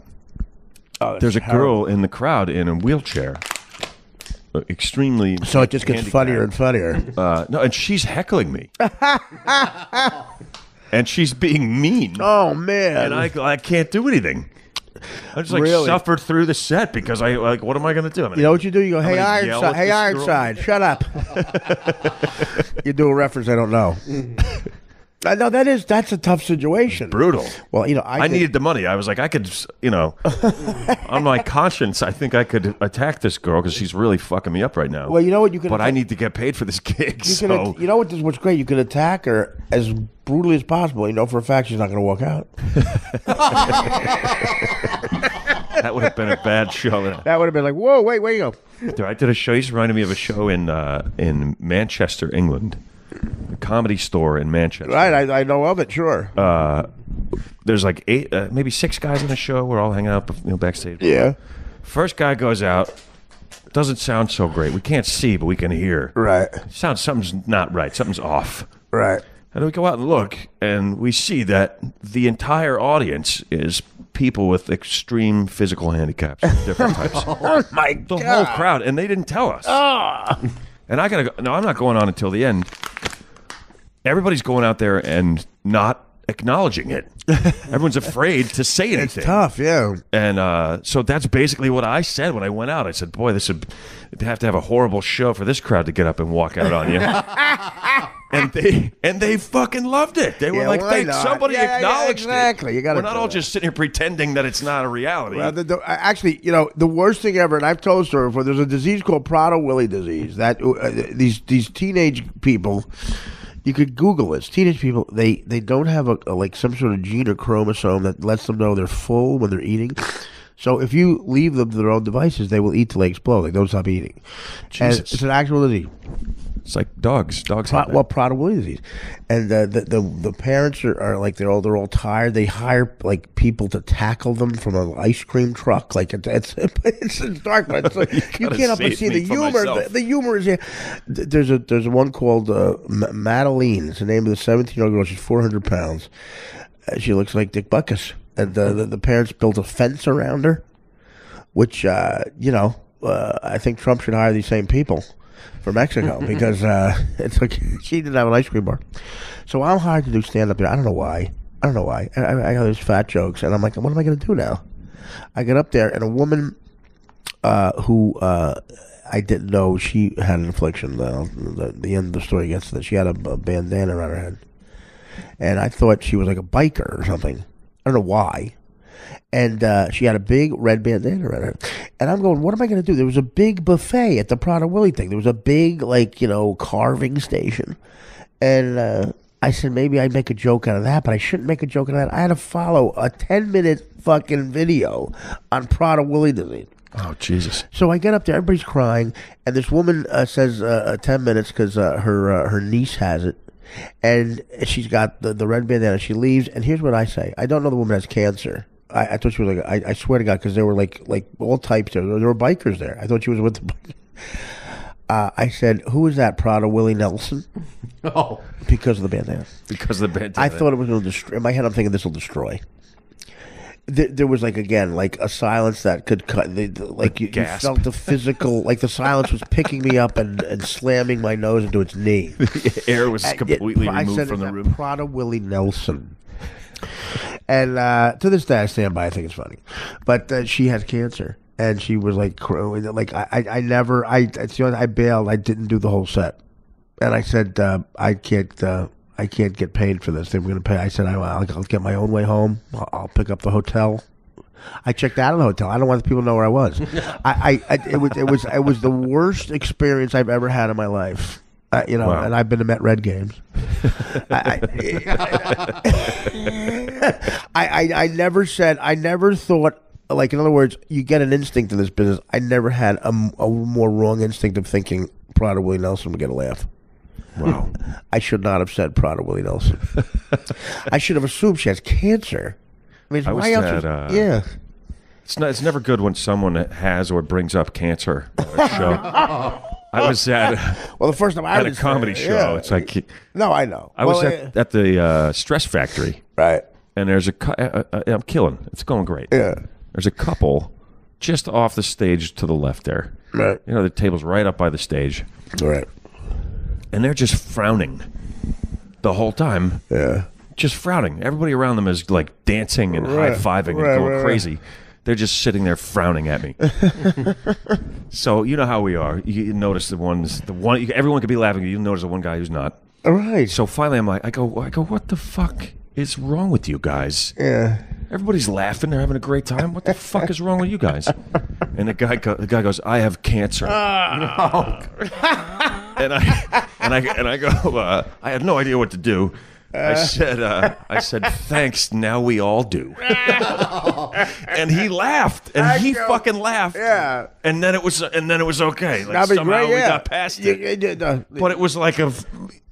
Oh, there's a terrible. girl in the crowd in a wheelchair, uh, extremely. So it just gets handicapped. funnier and funnier. Uh, no, and she's heckling me, and she's being mean, Oh man! and I I can't do anything. I just like Really? suffered through the set because I like, what am I going to do? I'm you know what you do? You go, "Hey Ironside, hey. Ironside, shut up." you do a reference I don't know. I know that is that's a tough situation. brutal. Well, you know, I, I needed the money. I was like, I could, you know, on my conscience, I think I could attack this girl because she's really fucking me up right now. Well, you know what you can, but I need to get paid for this gig. You, so can, you know what? This, what's great? You can attack her as brutally as possible. You know for a fact she's not going to walk out. that would have been a bad show. That would have been like, whoa, wait, where you go? I did a show. He's reminded me of a show in uh, in Manchester, England, comedy store in Manchester. Right, I, I know of it. Sure. Uh, there's like eight, uh, maybe six guys in the show. We're all hanging out, you know, backstage. yeah. First guy goes out. Doesn't sound so great. We can't see, but we can hear. Right. Sounds something's not right. Something's off. Right. And we go out and look, and we see that the entire audience is people with extreme physical handicaps different types. Oh my the god. The whole crowd, and they didn't tell us. Ah. And I gotta go. No, I'm not going on until the end. Everybody's going out there and not acknowledging it. Everyone's afraid to say anything. It's tough. Yeah. And uh, so that's basically what I said when I went out. I said, "Boy, this would have to have a horrible show for this crowd to get up and walk out on you." and they and they fucking loved it. They were Yeah, like, why "Thank not? somebody Yeah, yeah, acknowledged exactly. it." You gotta We're not all that. just sitting here pretending that it's not a reality. Well, the, the, actually, you know, the worst thing ever, and I've told story before. There's a disease called Prader-Willi disease. That uh, these these teenage people, you could Google this. Teenage people, they they don't have a, a like some sort of gene or chromosome that lets them know they're full when they're eating. So if you leave them to their own devices, they will eat till they explode. They don't stop eating. And it's an actual disease. It's like dogs. Dogs Pro- well, Prader-Willi disease, and uh, the, the the parents are, are like they're all they're all tired. They hire like people to tackle them from an ice cream truck. Like it, it's it's, it's dark, but it's like, you gotta can't help but see the humor. The, the humor is here. There's a there's one called uh, M- Madeline. It's the name of the 17 year old girl. She's 400 pounds. Uh, she looks like Dick Butkus, and uh, the the parents built a fence around her, which uh, you know uh, I think Trump should hire these same people for Mexico because uh, it's like she didn't have an ice cream bar. So I'm hired to do stand up there. I don't know why. I don't know why. I, I, I got these fat jokes, and I'm like, what am I going to do now? I get up there, and a woman uh, who uh, I didn't know she had an affliction. The, the, the end of the story gets that. She had a, a bandana around her head, and I thought she was like a biker or something. I don't know why. And uh, she had a big red bandana on her. And I'm going, what am I going to do? There was a big buffet at the Prader-Willi thing. There was a big, like, you know, carving station. And uh, I said, maybe I'd make a joke out of that, but I shouldn't make a joke out of that. I had to follow a 10 minute fucking video on Prader-Willi disease. oh Jesus! So I get up there, everybody's crying, and this woman uh, says uh, uh, ten minutes because uh, her uh, her niece has it, and she's got the, the red bandana. She leaves, and here's what I say: I don't know the woman has cancer. I, I thought she was like I, I swear to God because there were like like all types there. There were bikers there. I thought she was with the. Uh, I said, "Who is that, Prada Willie Nelson?" Oh, Because of the bandana. Because of the bandana. I thought it was going to destroy. In my head, I'm thinking this will destroy. There, there was like again, like a silence that could cut. The, the- like you, you felt the physical, like the silence was picking me up and, and slamming my nose into its knee. air was it- completely I removed said, from the room. Prada Willie Nelson. And uh, to this day, I stand by. I think it's funny, but uh, she has cancer, and she was like, cro- like I, I, I never, I, it's the only, I bailed. I didn't do the whole set, and I said, uh, I can't, uh, I can't get paid for this. They were going to pay. I said, I, I'll, I'll get my own way home. I'll, I'll pick up the hotel. I checked out of the hotel. I don't want the people to know where I was. I, I, I, it was, it was, it was the worst experience I've ever had in my life. You know, Wow. and I've been to Met Red games. I, I, I, I never said, I never thought, like, in other words, you get an instinct in this business. I never had a more wrong instinct of thinking Prada Willie Nelson would get a laugh. Wow. I should not have said Prada Willie Nelson. I should have assumed she has cancer. I mean, I why else? at, was- uh, yeah. It's not. It's never good when someone has or brings up cancer on a show. I was at Well, the first time I at a comedy there, show. yeah. It's like no, I know. I was Well, at, at the uh, Stress Factory, uh, right. and there's a uh, uh, I'm killing. It's going great. Yeah. There's a couple just off the stage to the left there. Right. You know, the table's right up by the stage, Right. and they're just frowning the whole time. Yeah. Just frowning. Everybody around them is like dancing and Right. high fiving Right, and going right. crazy. They're just sitting there frowning at me. so you know how we are. You notice the ones, the one. You, everyone could be laughing. You notice the one guy who's not. All right. So finally, I'm like, I go, I go, what the fuck is wrong with you guys? yeah. Everybody's laughing. They're having a great time. What the fuck is wrong with you guys? And the guy, go, the guy goes, I have cancer. and I, and I, and I go, uh, I had no idea what to do. I said, uh, I said, thanks. Now we all do. and he laughed, and he go, fucking laughed. yeah. And then it was, and then it was okay. Like That'd be somehow great, we yeah. got past You- it. you- but it was like a,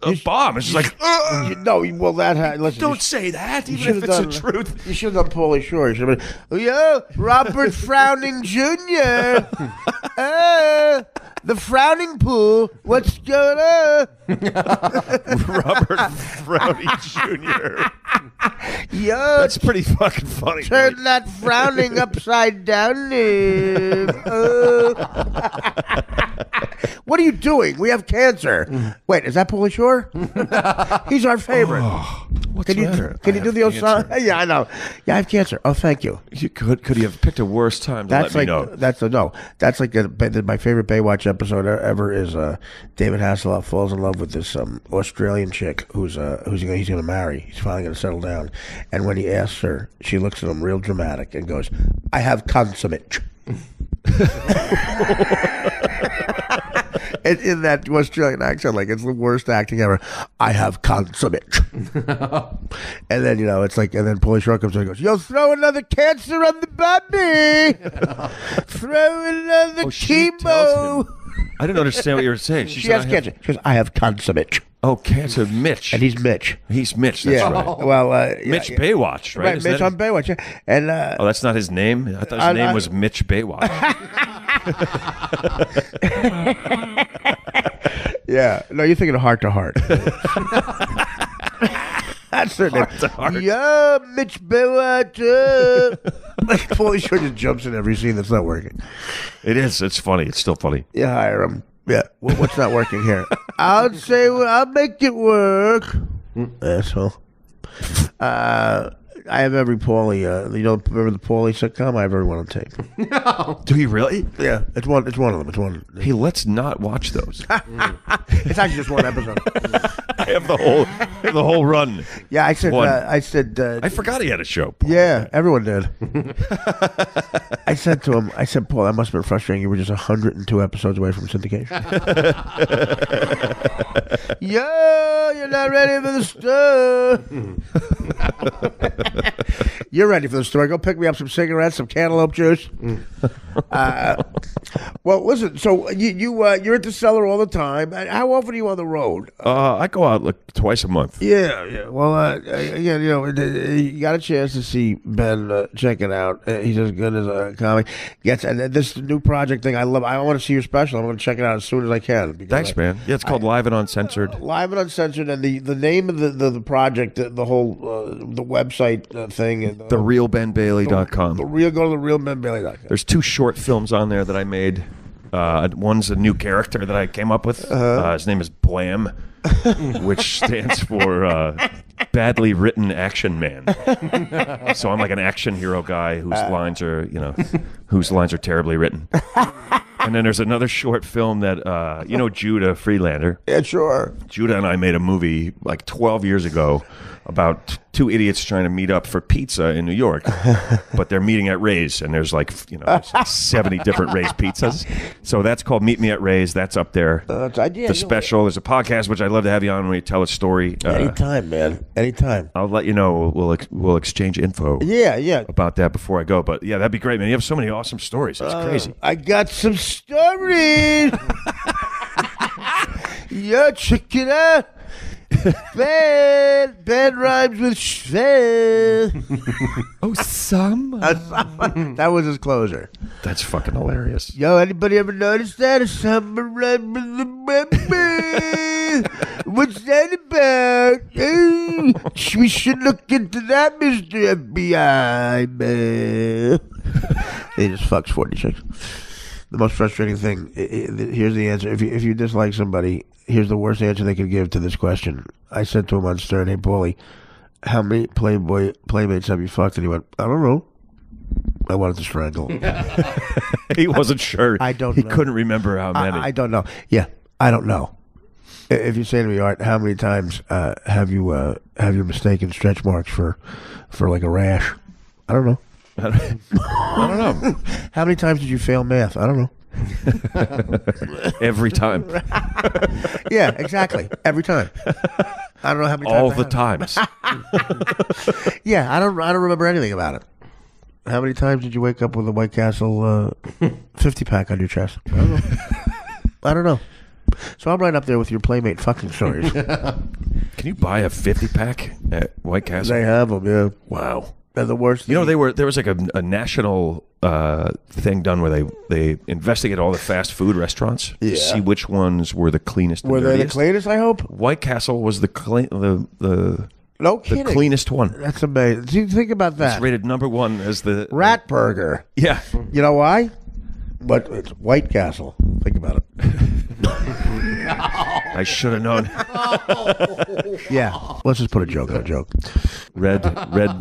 a bomb. It's just like, "Ugh." you- no, well, that ha- listen. don't say that, you even if should've it's the done- truth. You should have done Pauly Shore. You should have been, yo, Robert Frowning Jr. uh, the Frowning Pool. What's going on? Robert Frowny Jr. Yo, That's pretty fucking funny. turn that frowning upside down. uh. what are you doing? We have cancer. Wait, is that Pauly Shore? He's our favorite. What's can you matter? can I you do have the old cancer. song? Yeah, I know. Yeah, I have cancer. Oh, thank you. You could could you have picked a worse time to That's let me like know? that's a no. That's like a, my favorite Baywatch episode ever is uh, David Hasselhoff falls in love with this um, Australian chick who's uh, who's he's going to marry. He's finally going to settle down, and when he asks her, she looks at him real dramatic and goes, "I have consummate." in, in that Australian accent, like it's the worst acting ever. I have consummate. and then you know it's like, and then Pauly Shore comes in and goes, "Yo, throw another cancer on the bobby, throw another Oh, chemo." I didn't understand what you were saying. She, She said, has I have- cancer. She goes, "I have consummate," Oh, cancer, Mitch. and he's Mitch. he's Mitch. That's yeah. right. Well, uh, yeah, Mitch yeah. Baywatch, right? Right, Mitch that- on Baywatch, yeah. and uh, Oh, that's not his name. I thought his I- name I- was Mitch Baywatch. Yeah, no, you're thinking of Hart to Hart. That's her name. Yeah, Mitch Baywatch. uh. like Pauly Shore just jumps in every scene that's not working. it is. It's funny. It's still funny. You hire him. Yeah, what's not working here? I'll say I'll make it work. Asshole. Uh, I have every Pauly. Uh, you know, remember the Pauly sitcom? I have every one on tape. Do you really? Yeah, it's one. It's one of them. It's one. Hey, let's not watch those. It's actually just one episode. I have the whole, I have the whole run. Yeah, I said. One. Uh, I said. Uh, I forgot he had a show. Yeah, everyone did. I said to him, I said, Paul, that must have been frustrating. You were just 102 episodes away from syndication. Yo, you're not ready for the story. you're ready for the story. Go pick me up some cigarettes, some cantaloupe juice. Mm. Uh, well, listen. So you you uh, you're at the cellar all the time. Uh, How often are you on the road? Uh, I go out like twice a month. Yeah, yeah. Well, uh, again, you know, uh, you got a chance to see Ben. Uh, check it out. Uh, he's as good as a comic gets. And this new project thing, I love. I want to see your special. I'm going to check it out as soon as I can. Thanks, I- man. Yeah, it's called Live and Uncensored. Live and uncensored, and the, the name of the, the, the project, the, the whole uh, the website uh, thing, and The realbenbailey.com. the real go to the realbenbailey.com. There's two short films on there that I made. Uh, one's a new character that I came up with. uh his name is Blam, which stands for uh, badly written action man. so I'm like an action hero guy whose lines are, you know, whose lines are terribly written. and then there's another short film that, uh, you know, Judah Friedlander. Yeah, sure. Judah and I made a movie like 12 years ago about two idiots trying to meet up for pizza in New York, but they're meeting at Ray's, and there's like you know 70 different Ray's pizzas. So that's called Meet Me at Ray's. That's up there. Uh, it's idea. the special. There's a podcast which I'd love to have you on when you tell a story. Uh, Anytime, man. Anytime. I'll let you know. We'll we'll, ex- we'll exchange info Yeah, yeah. about that before I go. But yeah, that'd be great, man. You have so many awesome stories. It's crazy. I got some stories. yeah, check it out. Sven. Ben rhymes with Sven. Oh, some. that was his closer. That's fucking hilarious. Yo, anybody ever noticed that? A summer rhyme with the baby. What's that about? Eh, we should look into that, Mr. FBI, man. he just fucks 46. The most frustrating thing, i- i- here's the answer. If you, if you dislike somebody, here's the worst answer they could give to this question. I said to him on Stern, hey, Pauly, how many Playboy playmates have you fucked? And he went, I don't know. I wanted to strangle him. He wasn't sure. I don't He know. couldn't remember how many. I, I don't know. Yeah, I don't know. If you say to me, Art, how many times uh, have you uh, have you mistaken stretch marks for for like a rash? I don't know. I don't, know. How many times did you fail math? I don't know. Every time, Yeah, exactly. Every time. I don't know how many times all times. the times. Yeah, I don't. I don't remember anything about it. How many times did you wake up with a White Castle uh, fifty pack on your chest? I don't know. I don't know. So I'm right up there with your playmate fucking stories. Can you buy a fifty pack at White Castle? they have them. Yeah, wow. They're the worst. You know, they were there was like a, a national uh, thing done where they they investigate all the fast food restaurants Yeah. to see which ones were the cleanest. and were they the dirtiest. cleanest? I hope. White Castle was the clean the the, No the kidding. cleanest one. That's amazing. See, Think about that. It's that. rated number one as the Rat burger. Yeah, You know why? But it's White Castle. Think about it. I should have known. Yeah. Let's just put a joke on a joke. Red, red.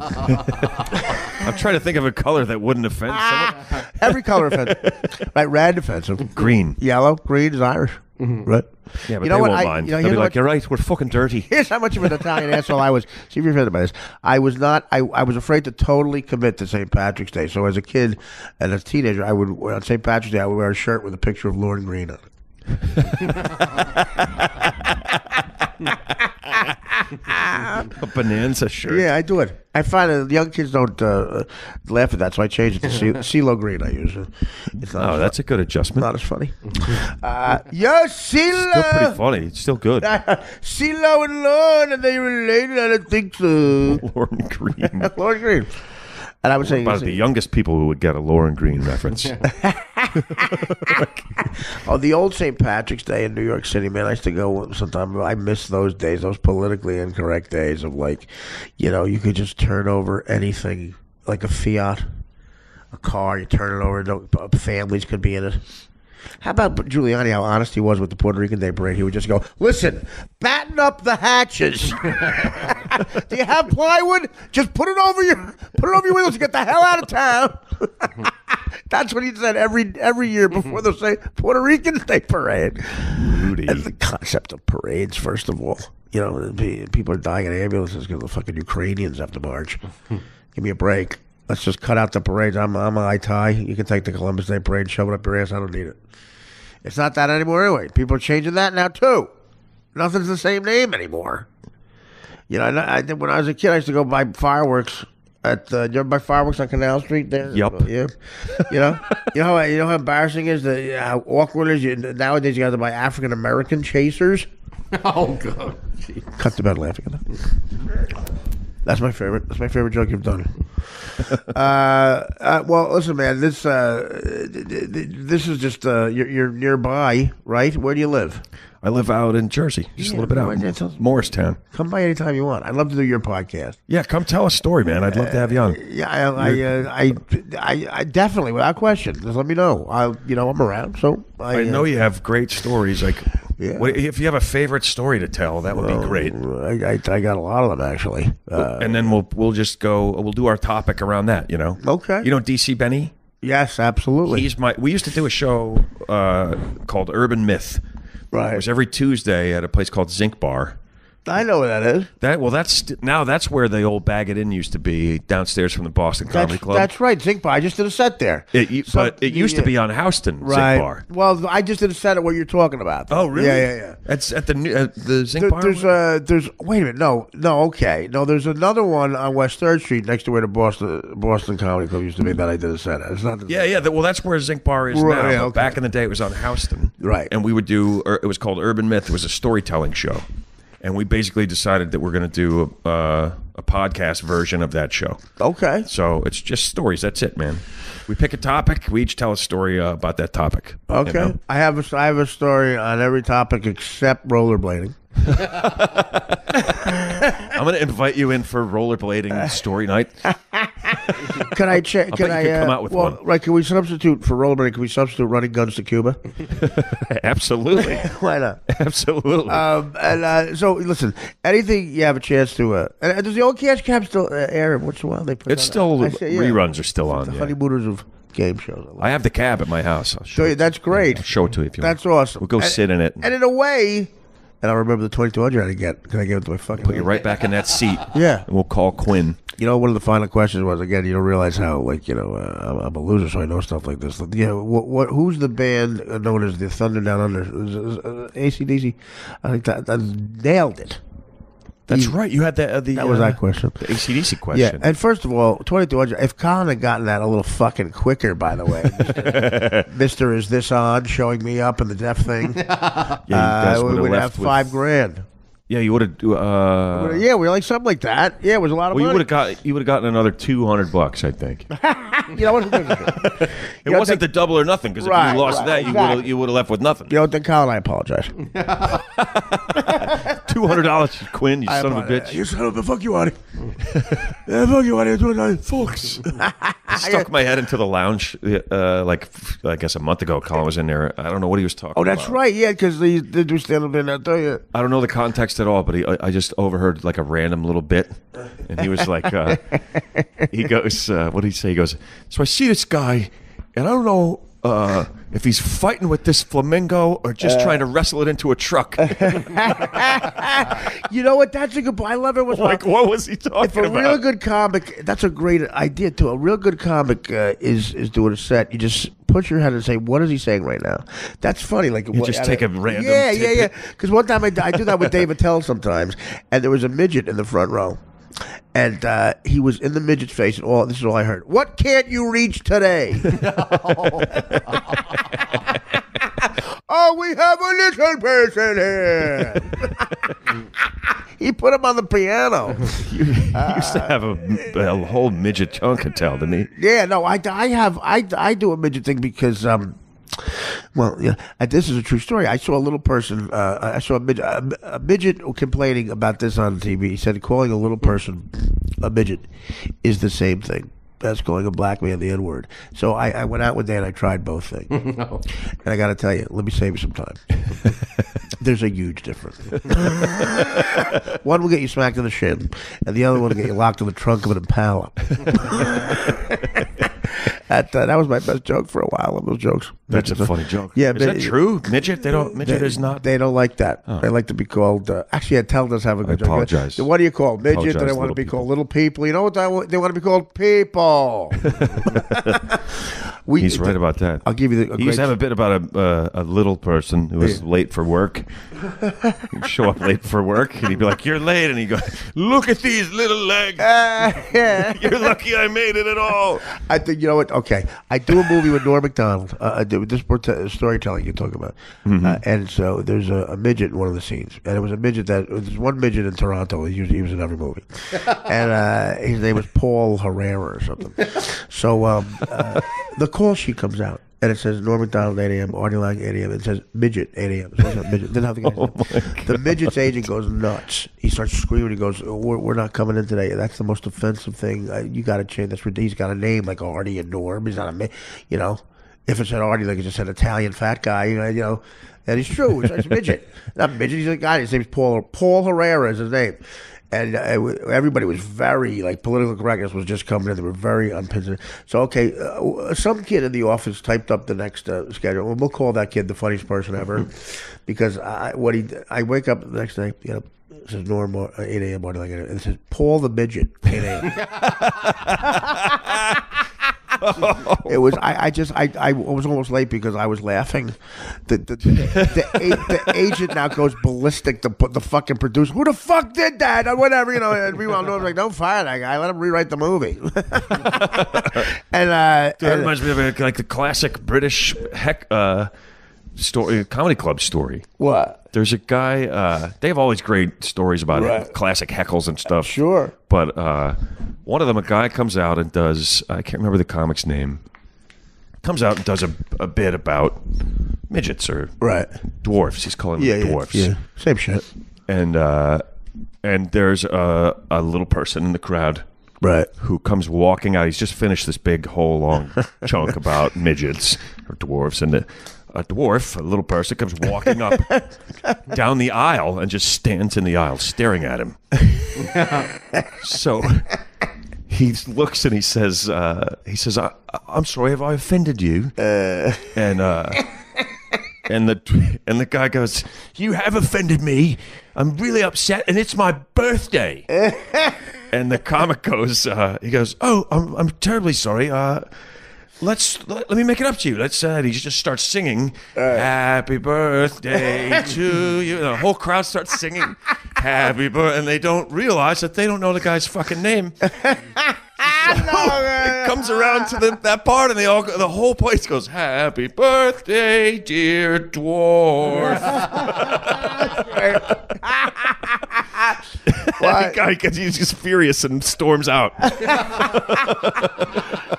I'm trying to think of a color that wouldn't offend ah. someone. Every color offensive. right, red offensive. Green. Yellow, green is Irish. Mm-hmm. Right? Yeah, but You know they what? won't I- mind. you know, They'll here's be what- like, "You're right. We're fucking dirty." Here's how much of an Italian asshole I was. See if you're offended by this. I was not. I, I was afraid to totally commit to St. Patrick's Day. So as a kid and as a teenager, I would on St. Patrick's Day I would wear a shirt with a picture of Lorne Greene on it. A bonanza shirt. Yeah, I do it. I find that young kids don't uh, laugh at that, so I change it to CeeLo Green. I use it. It's not, Oh, as, that's a good adjustment. not as funny. Uh, yo, Still pretty funny. It's still good. CeeLo and Lorne, are they related? I don't think so. Lorne Greene. Lorne Greene. And I was saying, About the youngest people who would get a Lorne Greene reference. oh, the old St. Patrick's Day in New York City, man. I used to go sometimes. I miss those days, those politically incorrect days of like, you know, you could just turn over anything like a Fiat, a car. You turn it over. Don't, uh, families could be in it. How about Giuliani? How honest he was with the Puerto Rican Day Parade. He would just go, "Listen, batten up the hatches. Do you have plywood? Just put it over your put it over your windows. and Get the hell out of town." That's what he said every every year before the say Puerto Rican Day Parade. Rudy. And the concept of parades, first of all, you know, people are dying in ambulances because the fucking Ukrainians have to march. Give me a break. Let's just cut out the parades. I'm I'm a high tie. You can take the Columbus Day parade, shove it up your ass. I don't need it. It's not that anymore anyway. People are changing that now too. Nothing's the same name anymore. You know, I, I when I was a kid, I used to go buy fireworks at uh, you ever buy fireworks on Canal Street there. Yup. Yeah. You know, you know how you know how embarrassing it is that how awkward it is. You, nowadays, you got to buy African American chasers. Oh god. Cut the bed laughing at that. That's my favorite. That's my favorite joke you've done. uh, uh, well, listen, man. This uh, th- th- th- this is just uh, you're, you're nearby, right? Where do you live? I live out in Jersey, just Yeah, a little bit out. awesome. Morristown. Come by anytime you want. I'd love to do your podcast. Yeah, come tell a story, man. I'd love to have you on. Yeah, I, I, uh, I, I, I definitely, without question. Just let me know. I, you know, I'm around. So I, I know uh, you have great stories. Like, Yeah. what, if you have a favorite story to tell, that would be great. I, I, I got a lot of them actually. Uh, and then we'll we'll just go. We'll do our topic around that. You know. Okay. You know DC Benny. yes, absolutely. He's my. We used to do a show uh, called Urban Myth. Right. was every Tuesday at a place called Zinc Bar. I know what that is. That well, that's now that's where the old Bag It In used to be downstairs from the Boston Comedy Club. that's right. Zinc Bar. I just did a set there. it, So- but it used to be on Houston right. Zinc Bar. Well, I just did a set at what you're talking about. Oh, really? Yeah, yeah, yeah. That's at the new uh, the Zinc There, Bar. there's uh there's wait a minute no no okay no there's another one on West Third Street next to where the Boston Boston Comedy Club used to be that I did a set at. It's not the, Yeah, yeah. that- well, that's where Zinc Bar is Right, now. yeah, okay. Back in the day, it was on Houston. Right. And we would do. Or it was called Urban Myth. It was a storytelling show. And we basically decided that we're going to do a, uh, a podcast version of that show. Okay. So it's just stories. That's it, man. We pick a topic. We each tell a story uh, about that topic. you Okay. know? I have a, I have a story on every topic except rollerblading. I'm going to invite you in for rollerblading story night. Can I check? bet Can you I could come uh, out with well, one. Right? Can we substitute for rollerblading? Can we substitute running guns to Cuba? Absolutely. Why not? Absolutely. Um, and uh, so, listen, anything you have a chance to. Uh, and, uh, does the old cash cab still uh, air once in a while? They put it's that still, on. I say, yeah. reruns are still on. The yeah. honeymooners of game shows. I have the cab at my house. I'll show So yeah, that's great. I'll show it to you if you That's want. awesome. We'll go And- sit in it. And in a way, and I remember the 2200 I get because I gave it to my fucking. Put you right back in that seat. Yeah. And we'll call Quinn. You know, one of the final questions was again. You don't realize how, like, you know, uh, I'm, I'm a loser, so I know stuff like this. Yeah, what, what? Who's the band known as the Thunder Down Under? Is- is- uh, ACDC. I think that, that nailed it. That's right. You had the, uh, the That was uh, that question. The ACDC Yeah, question. and first of all, 2200. If Colin had gotten that a little fucking quicker, by the way, Mister, is this on showing me up in the deaf thing? yeah, you guys uh, we would've would left have with- five grand. Yeah, you would have. Uh, yeah, we were like something like that. Yeah, it was a lot of well, you money. would have got. You would have gotten another two hundred bucks, I think. you know what? Who gives a? It wasn't the double or nothing because if Right, you lost right, that, you would have you would have left with nothing. You know, then Colin, I apologize. Two hundred dollars, Quinn. You I son of a apologize. bitch. You son of a fuck you, Artie. yeah, fuck you, Artie. Doing that, folks. I stuck my head into the lounge, uh, like I guess a month ago. Colin was in there. I don't know what he was talking. Oh, that's about. right. Yeah, because they they do stand up in that. Don't you? I don't know the context at all, but he, I, I just overheard like a random little bit, and he was like, uh, he goes, uh, what did he say? He goes, so I see this guy, and I don't know uh, if he's fighting with this flamingo or just Uh. trying to wrestle it into a truck. You know what? That's a good. I love it. Was like, what was he talking about? If a about? real good comic, that's a great idea too. A real good comic uh, is is doing a set. You just put your head and say, "What is he saying right now?" That's funny. Like You just take a random Yeah, yeah, yeah. Because one time I, I do that with Dave Attell sometimes, and there was a midget in the front row. And uh, he was in the midget's face, and all this is all I heard. What can't you reach today? oh, we have a little person here. he put him on the piano. you, he used to have a, a whole midget chunk of tell, didn't he? Yeah, no, I, I have I, I do a midget thing because um, well, yeah, uh, this is a true story. I saw a little person. Uh, I saw a midget, a, a midget complaining about this on TV. He said calling a little person a midget is the same thing as calling a black man the N word. So I, I went out one day and I tried both things. And I got to tell you, let me save you some time. There's a huge difference. one will get you smacked in the shin, and the other one will get you locked in the trunk of an Impala. That uh, that was my best joke for a while. Of those jokes. That's a funny joke. Yeah, is but- that true? Midget? They don't. Midget They, is not. They don't like that. They like to be called. Uh, actually, Attell does have a good joke. apologize. What do you call midget? Apologize, they want to be people. called little people. You know what? They want, they want to be called people. we, He's right about that. I'll give you the. A He used to have a bit about a uh, a little person who was Yeah. late for work. He'd show up late for work, and he'd be like, "You're late," and he'd go, "Look at these little legs. yeah. You're lucky I made it at all." I think you know what? Okay, I do a movie with Norm Macdonald. Uh, I do this porte- storytelling you're talking about, Mm-hmm. uh, and so there's a, a midget in one of the scenes, and it was a midget that there's one midget in Toronto. He was, he was in every movie, and uh, his name was Paul Herrera or something. So um, uh, the call sheet comes out. And it says Norm Macdonald 8 a.m., Artie Lange 8 a.m. It says midget 8 a.m. So it's not midget. Didn't the guy's name. The midget's agent goes nuts. He starts screaming. He goes, "We're, we're not coming in today. That's the most offensive thing. Uh, you got to change. That's rid- he's got a name like Artie and Norm. He's not a, you know, if it said Artie, like it just said Italian fat guy. You know, you know, and he's true. It's, it's midget, not midget. He's a guy. His name's Paul. Paul Herrera is his name. And uh, everybody was very like political correctness was just coming in. They were very unpincered. So okay, uh, some kid in the office typed up the next uh, schedule. Well, we'll call that kid the funniest person ever, because I what he I wake up the next day, you know. It says Norm uh, 8 a.m. morning, like, and it says Paul the midget 8 a.m. it was I, I just I, I was almost late because I was laughing. The the, the, the, the agent now goes ballistic. The the fucking producer, who the fuck did that or whatever, you know. And meanwhile, Norm's like, don't fire that guy. Let him rewrite the movie. and uh, Dude, that and- reminds me of a, like the classic British heck uh, story, comedy club story. What? There's a guy. Uh, they have all these great stories about Right. classic heckles and stuff. Sure. But uh, one of them, a guy comes out and does. I can't remember the comic's name. Comes out and does a, a bit about midgets or Right. dwarfs. He's calling Yeah, them yeah, dwarfs. yeah. Same shit. And uh, and there's a, a little person in the crowd Right. who comes walking out. He's just finished this big whole long chunk about midgets or dwarfs, and the, a dwarf, a little person, comes walking up down the aisle and just stands in the aisle staring at him. so he looks and he says, uh, "He says, I, I'm sorry, have I offended you?" and uh, and the and the guy goes, "You have offended me. I'm really upset, and it's my birthday." and the comic goes, uh, he goes, "Oh, I'm I'm terribly sorry. Let's let, let me make it up to you. Let's." Uh, he just starts singing, "Happy birthday to you." And the whole crowd starts singing, "Happy birthday," and they don't realize that they don't know the guy's fucking name. it comes around to the, that part, and they all the whole place goes, "Happy birthday, dear dwarf." Why? the guy gets he's just furious and storms out.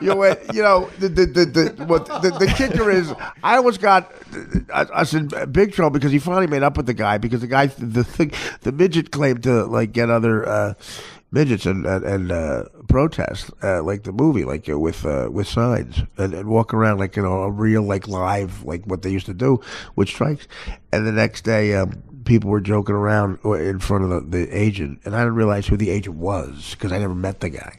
you know, what- you know the the the, the, what, the the kicker is I almost got was in big trouble because he finally made up with the guy because the guy the thing the midget claimed to like get other uh, midgets and and, and uh, protest uh, like the movie like uh, with uh, with signs and, and walk around like you know a real like live like what they used to do with strikes and the next day. Um, People were joking around in front of the, the agent, and I didn't realize who the agent was because I never met the guy.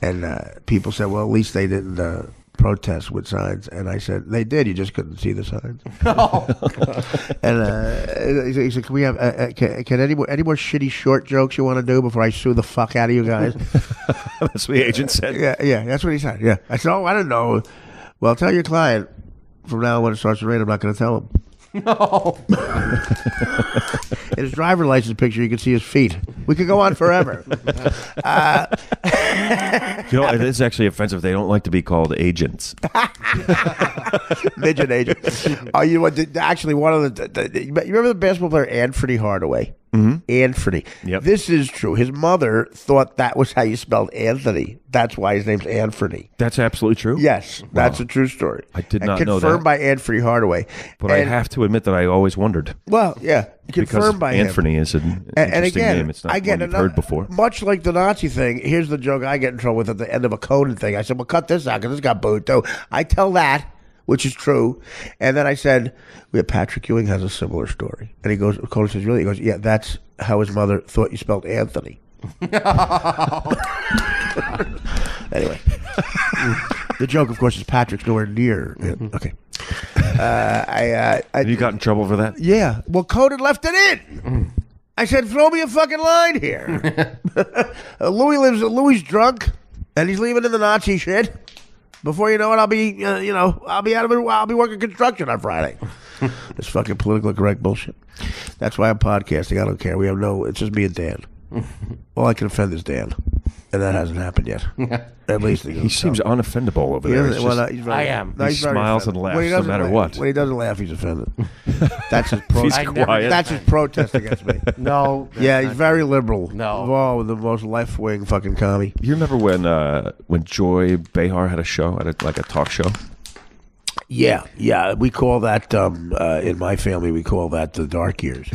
And uh, people said, "Well, at least they didn't uh, protest with signs." And I said, "They did. You just couldn't see the signs." and uh, he said- "Can we have? Uh, uh, can, can any more any more shitty short jokes you want to do before I sue the fuck out of you guys?" That's what the agent said. yeah, yeah, that's what he said. Yeah, I said, "Oh, I don't know." Well, tell your client from now on when it starts to rain, I'm not going to tell him. No. In his driver license picture, you can see his feet. We could go on forever. Uh, You know, it is actually offensive. They don't like to be called agents. midget agent. Oh, you know what? Actually, one of the, the, the- you remember the basketball player Anfernee Hardaway. Mm-hmm. Anfernee. Yep. This is true. His mother thought that was how you spelled Anthony. That's why his name's Anfernee. That's absolutely true. Yes, that's a true story. I did And not know Confirmed by Anfernee Hardaway. But I have to admit that I always wondered Well, yeah, confirmed by him. Anfernee is an And, and interesting again, name. It's not I get one you've heard before. Much like the Nazi thing, here's the joke I get in trouble with at the end of a Conan thing. I said, "Well, cut this out because this got booed too." I tell that, which is true, and then I said, "We have Patrick Ewing has a similar story," and he goes, "Conan says, really?" He goes, "Yeah, that's how his mother thought you spelled Anthony." anyway, the joke, of course, is Patrick's nowhere near. it. Okay, uh, I, uh, I Have you got in trouble for that? yeah. Well, Conan left it in. I said, throw me a fucking line here. Uh, Louis lives. Louis drunk, and he's leaving in the Nazi shit. Before you know it, I'll be, uh, you know, I'll be out of it. I'll be working construction on Friday. this fucking politically correct bullshit. That's why I'm podcasting. I don't care. We have no. It's just me and Dan. All I can offend is Dan, and that hasn't happened yet. At least He seems unoffendable over there. he It's doesn't- well, just- no, he's very- I am. no, He he's very smiles offended. and laughs When he no doesn't matter laugh- what. When he doesn't laugh, he's offended. That's his pro- He's I never- quiet. That's his protest against me. No. Yeah, he's very liberal. No. Oh, the most left wing fucking commie. You remember when uh, when Joy Behar had a show, at a, like a talk show? Yeah, yeah. We call that um, uh, in my family. We call that the dark years.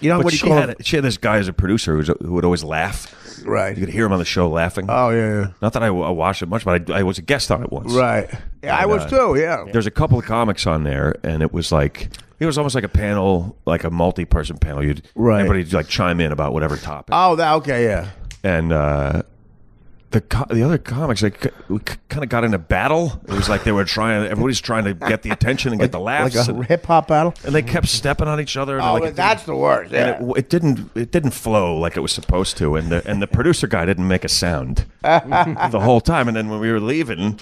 You know But what she had, it? she had this guy as a producer who's, who would always laugh. Right. You could hear him on the show laughing. Oh yeah, Not that I, I watched it much, but I, I was a guest on it once. Right. Yeah, I was uh, too. Yeah. There's a couple of comics on there, and it was like it was almost like a panel, like a multi-person panel. You'd Right. everybody like chime in about whatever topic, Oh, that okay. Yeah. and uh, the co- the other comics like we kind of got in a battle. It was like they were trying. Everybody's trying to get the attention and get the laughs, Like a hip hop battle. and they kept stepping on each other. Oh, like, that's the worst. Yeah. and it, it didn't it didn't flow like it was supposed to and the and the producer guy didn't make a sound the whole time and then when we were leaving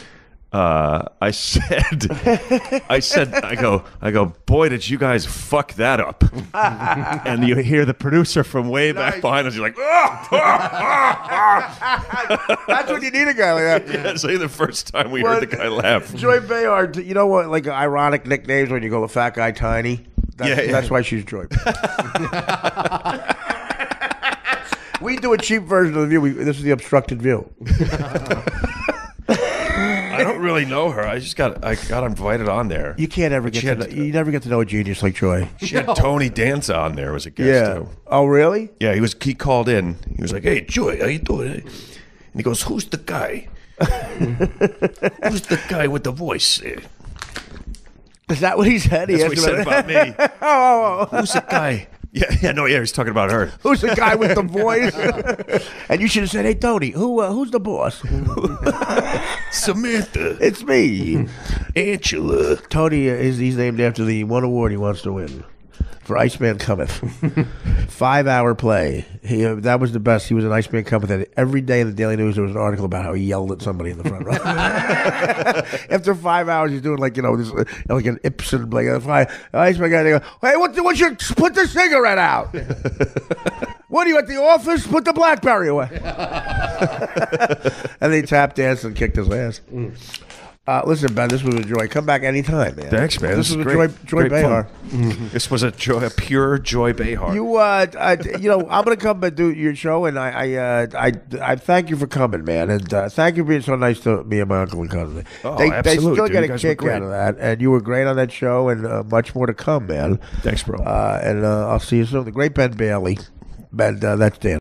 uh, I said, I said, I go, I go, boy, did you guys fuck that up? and you hear the producer from way back Nice. behind us. You're like, oh, That's what you need a guy like that. that's like the first time we Well, heard the guy laugh. Joy Behar, you know what? Like ironic nicknames when you go the fat guy tiny. That's, Yeah, yeah. that's why she's Joy. we do a cheap version of the view. We, this is the obstructed view. I don't really know her. I just got, I got invited on there. You can't ever get to had- know, you never get to know a genius like Joy. She had Tony Danza on there as a guest Yeah. too. Oh, really? Yeah, he was. He called in. He was like, "Hey, Joy, how you doing?" And he goes, "Who's the guy? Who's the guy with the voice?" Is that what he said? That's what he said about me. oh, oh, oh. Who's the guy? Yeah, yeah, no, yeah, he's talking about her. Who's the guy with the voice? and you should have said, "Hey, Tony, who uh, who's the boss?" Samantha, it's me. Angela. Tony uh, is he's named after the one award he wants to win for Iceman Cometh. Five hour play. He, uh, that was the best. He was an Iceman Cometh. And every day in the Daily News there was an article about how he yelled at somebody in the front row. After five hours, he's doing like you know this, uh, like an Ibsen like a five Iceman guy. They go, hey, what, what's your put the cigarette out? what are you at the office? Put the BlackBerry away. and they tap danced and kicked his ass. Uh, listen, Ben, this was a joy. Come back anytime, man. Thanks, man. This, is was a joy, joy. Behar. This was a joy, a pure joy Behar. You, uh, I, you know, I'm gonna come and do your show, and I, I, uh, I, I thank you for coming, man, and uh, thank you for being so nice to me and my uncle and cousin. Oh, they, they still dude. get a kick out of that, and you were great on that show, and uh, much more to come, man. Thanks, bro. Uh, and uh, I'll see you soon. The great Ben Bailey, Ben, uh, that's Dan.